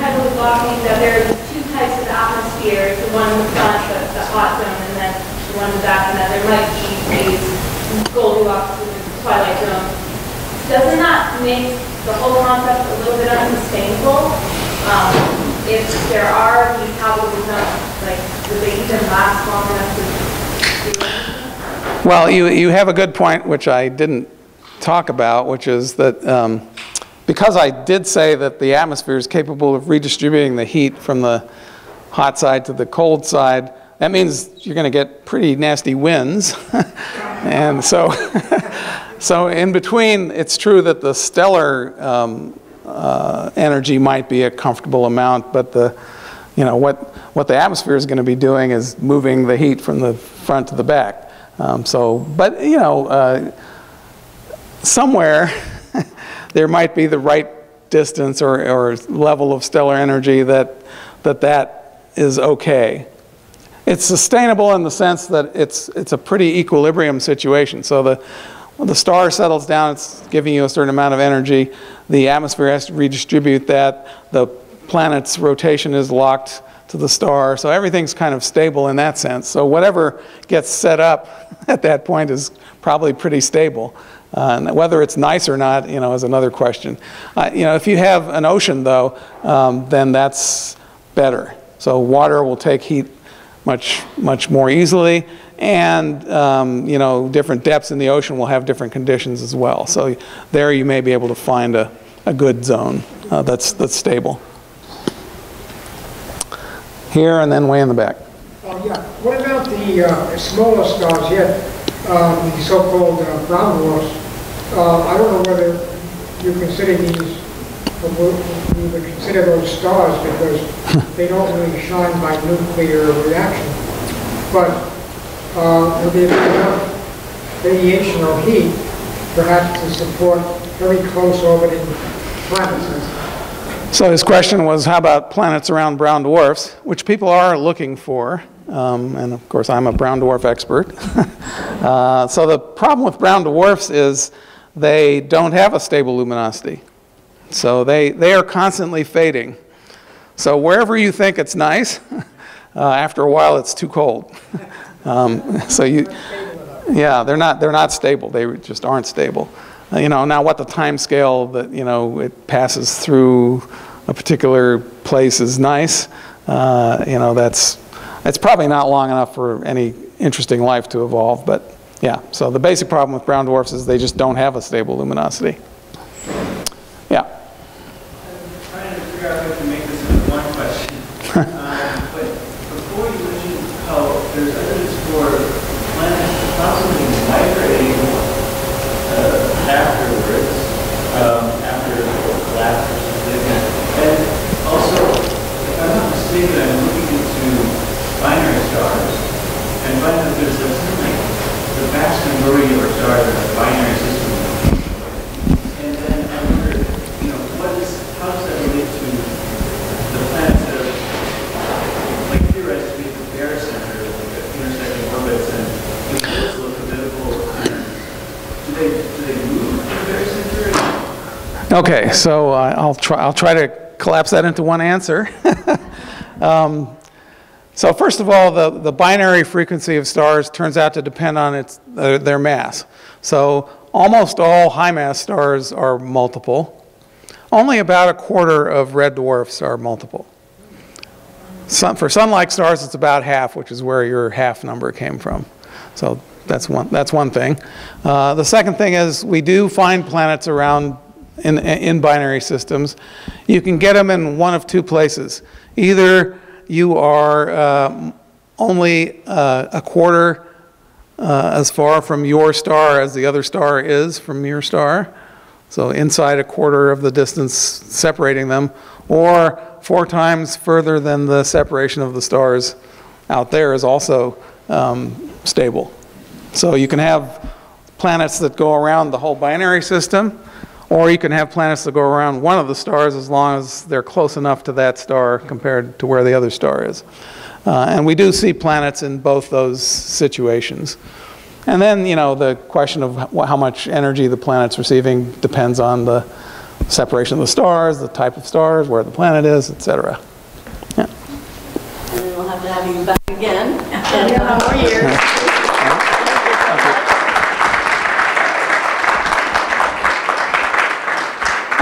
Heidel was talking that there are two types of atmospheres, the one in the front, the, the hot zone, and then the one in the back, and that there might be these Goldilocks and Twilight Zone. Doesn't that make the whole concept a little bit unsustainable? Um, if there are these habitable zones, like, would they even last long enough to do? Well, you, you have a good point, which I didn't talk about, which is that um, because I did say that the atmosphere is capable of redistributing the heat from the hot side to the cold side, that means you're going to get pretty nasty winds. and so, so in between, it's true that the stellar um, uh, energy might be a comfortable amount, but the, you know, what, what the atmosphere is going to be doing is moving the heat from the front to the back. Um, so, but you know, uh, somewhere there might be the right distance or, or level of stellar energy that that that is okay. It's sustainable in the sense that it's it's a pretty equilibrium situation. So the the star settles down, it's giving you a certain amount of energy. The atmosphere has to redistribute that. The planet's rotation is locked to the star. So everything's kind of stable in that sense. So whatever gets set up at that point is probably pretty stable. Uh, and whether it's nice or not, you know, is another question. Uh, you know, if you have an ocean, though, um, then that's better. So water will take heat much, much more easily, and um, you know, different depths in the ocean will have different conditions as well. So there, you may be able to find a, a good zone uh, that's that's stable. Here and then way in the back. Oh, yeah. What about the uh, smaller stars yet, um, the so-called uh, brown dwarfs? Uh, I don't know whether you consider these, or would- we would consider those stars because they don't really shine by nuclear reaction. But uh, would there be enough radiation or heat perhaps to support very close orbiting planets? So his question was, how about planets around brown dwarfs, which people are looking for. Um, and of course, I'm a brown dwarf expert. uh, so the problem with brown dwarfs is they don't have a stable luminosity. So they, they are constantly fading. So wherever you think it's nice, uh, after a while it's too cold. um, so you, yeah, they're not, they're not stable. They just aren't stable. Uh, you know, now what the time scale that, you know, it passes through a particular place is nice. Uh, you know, that's, it's probably not long enough for any interesting life to evolve. But yeah, so the basic problem with brown dwarfs is they just don't have a stable luminosity. Yeah. I'm trying to figure out how to make this into one question. Um, But before you mentioned how there's evidence for planets possibly migrating uh, afterwards, um, after collapse or something. And also, if I'm not mistaken, I'm looking into binary vast majority of our stars are a binary system. And then I wonder, you know, what is, how does that relate to the planets that are, like theorized to be the barycenter, like the intersecting orbits, and if those look habitable, do they, do they move to the barycenter? Okay, so uh, I'll try, I'll try to collapse that into one answer. Um, So first of all, the, the binary frequency of stars turns out to depend on its, uh, their mass. So almost all high mass stars are multiple. Only about a quarter of red dwarfs are multiple. Sun, for sun-like stars, it's about half, which is where your half number came from. So that's one, that's one thing. Uh, the second thing is we do find planets around in, in binary systems. You can get them in one of two places. Either you are uh, only uh, a quarter uh, as far from your star as the other star is from your star, so inside a quarter of the distance separating them, or four times further than the separation of the stars out there is also um, stable. So you can have planets that go around the whole binary system, or you can have planets that go around one of the stars as long as they're close enough to that star compared to where the other star is. Uh, and we do see planets in both those situations. And then, you know, the question of how much energy the planet's receiving depends on the separation of the stars, the type of stars, where the planet is, et cetera. And then we'll have to have you back again in a couple more years.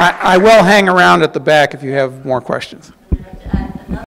I, I will hang around at the back if you have more questions.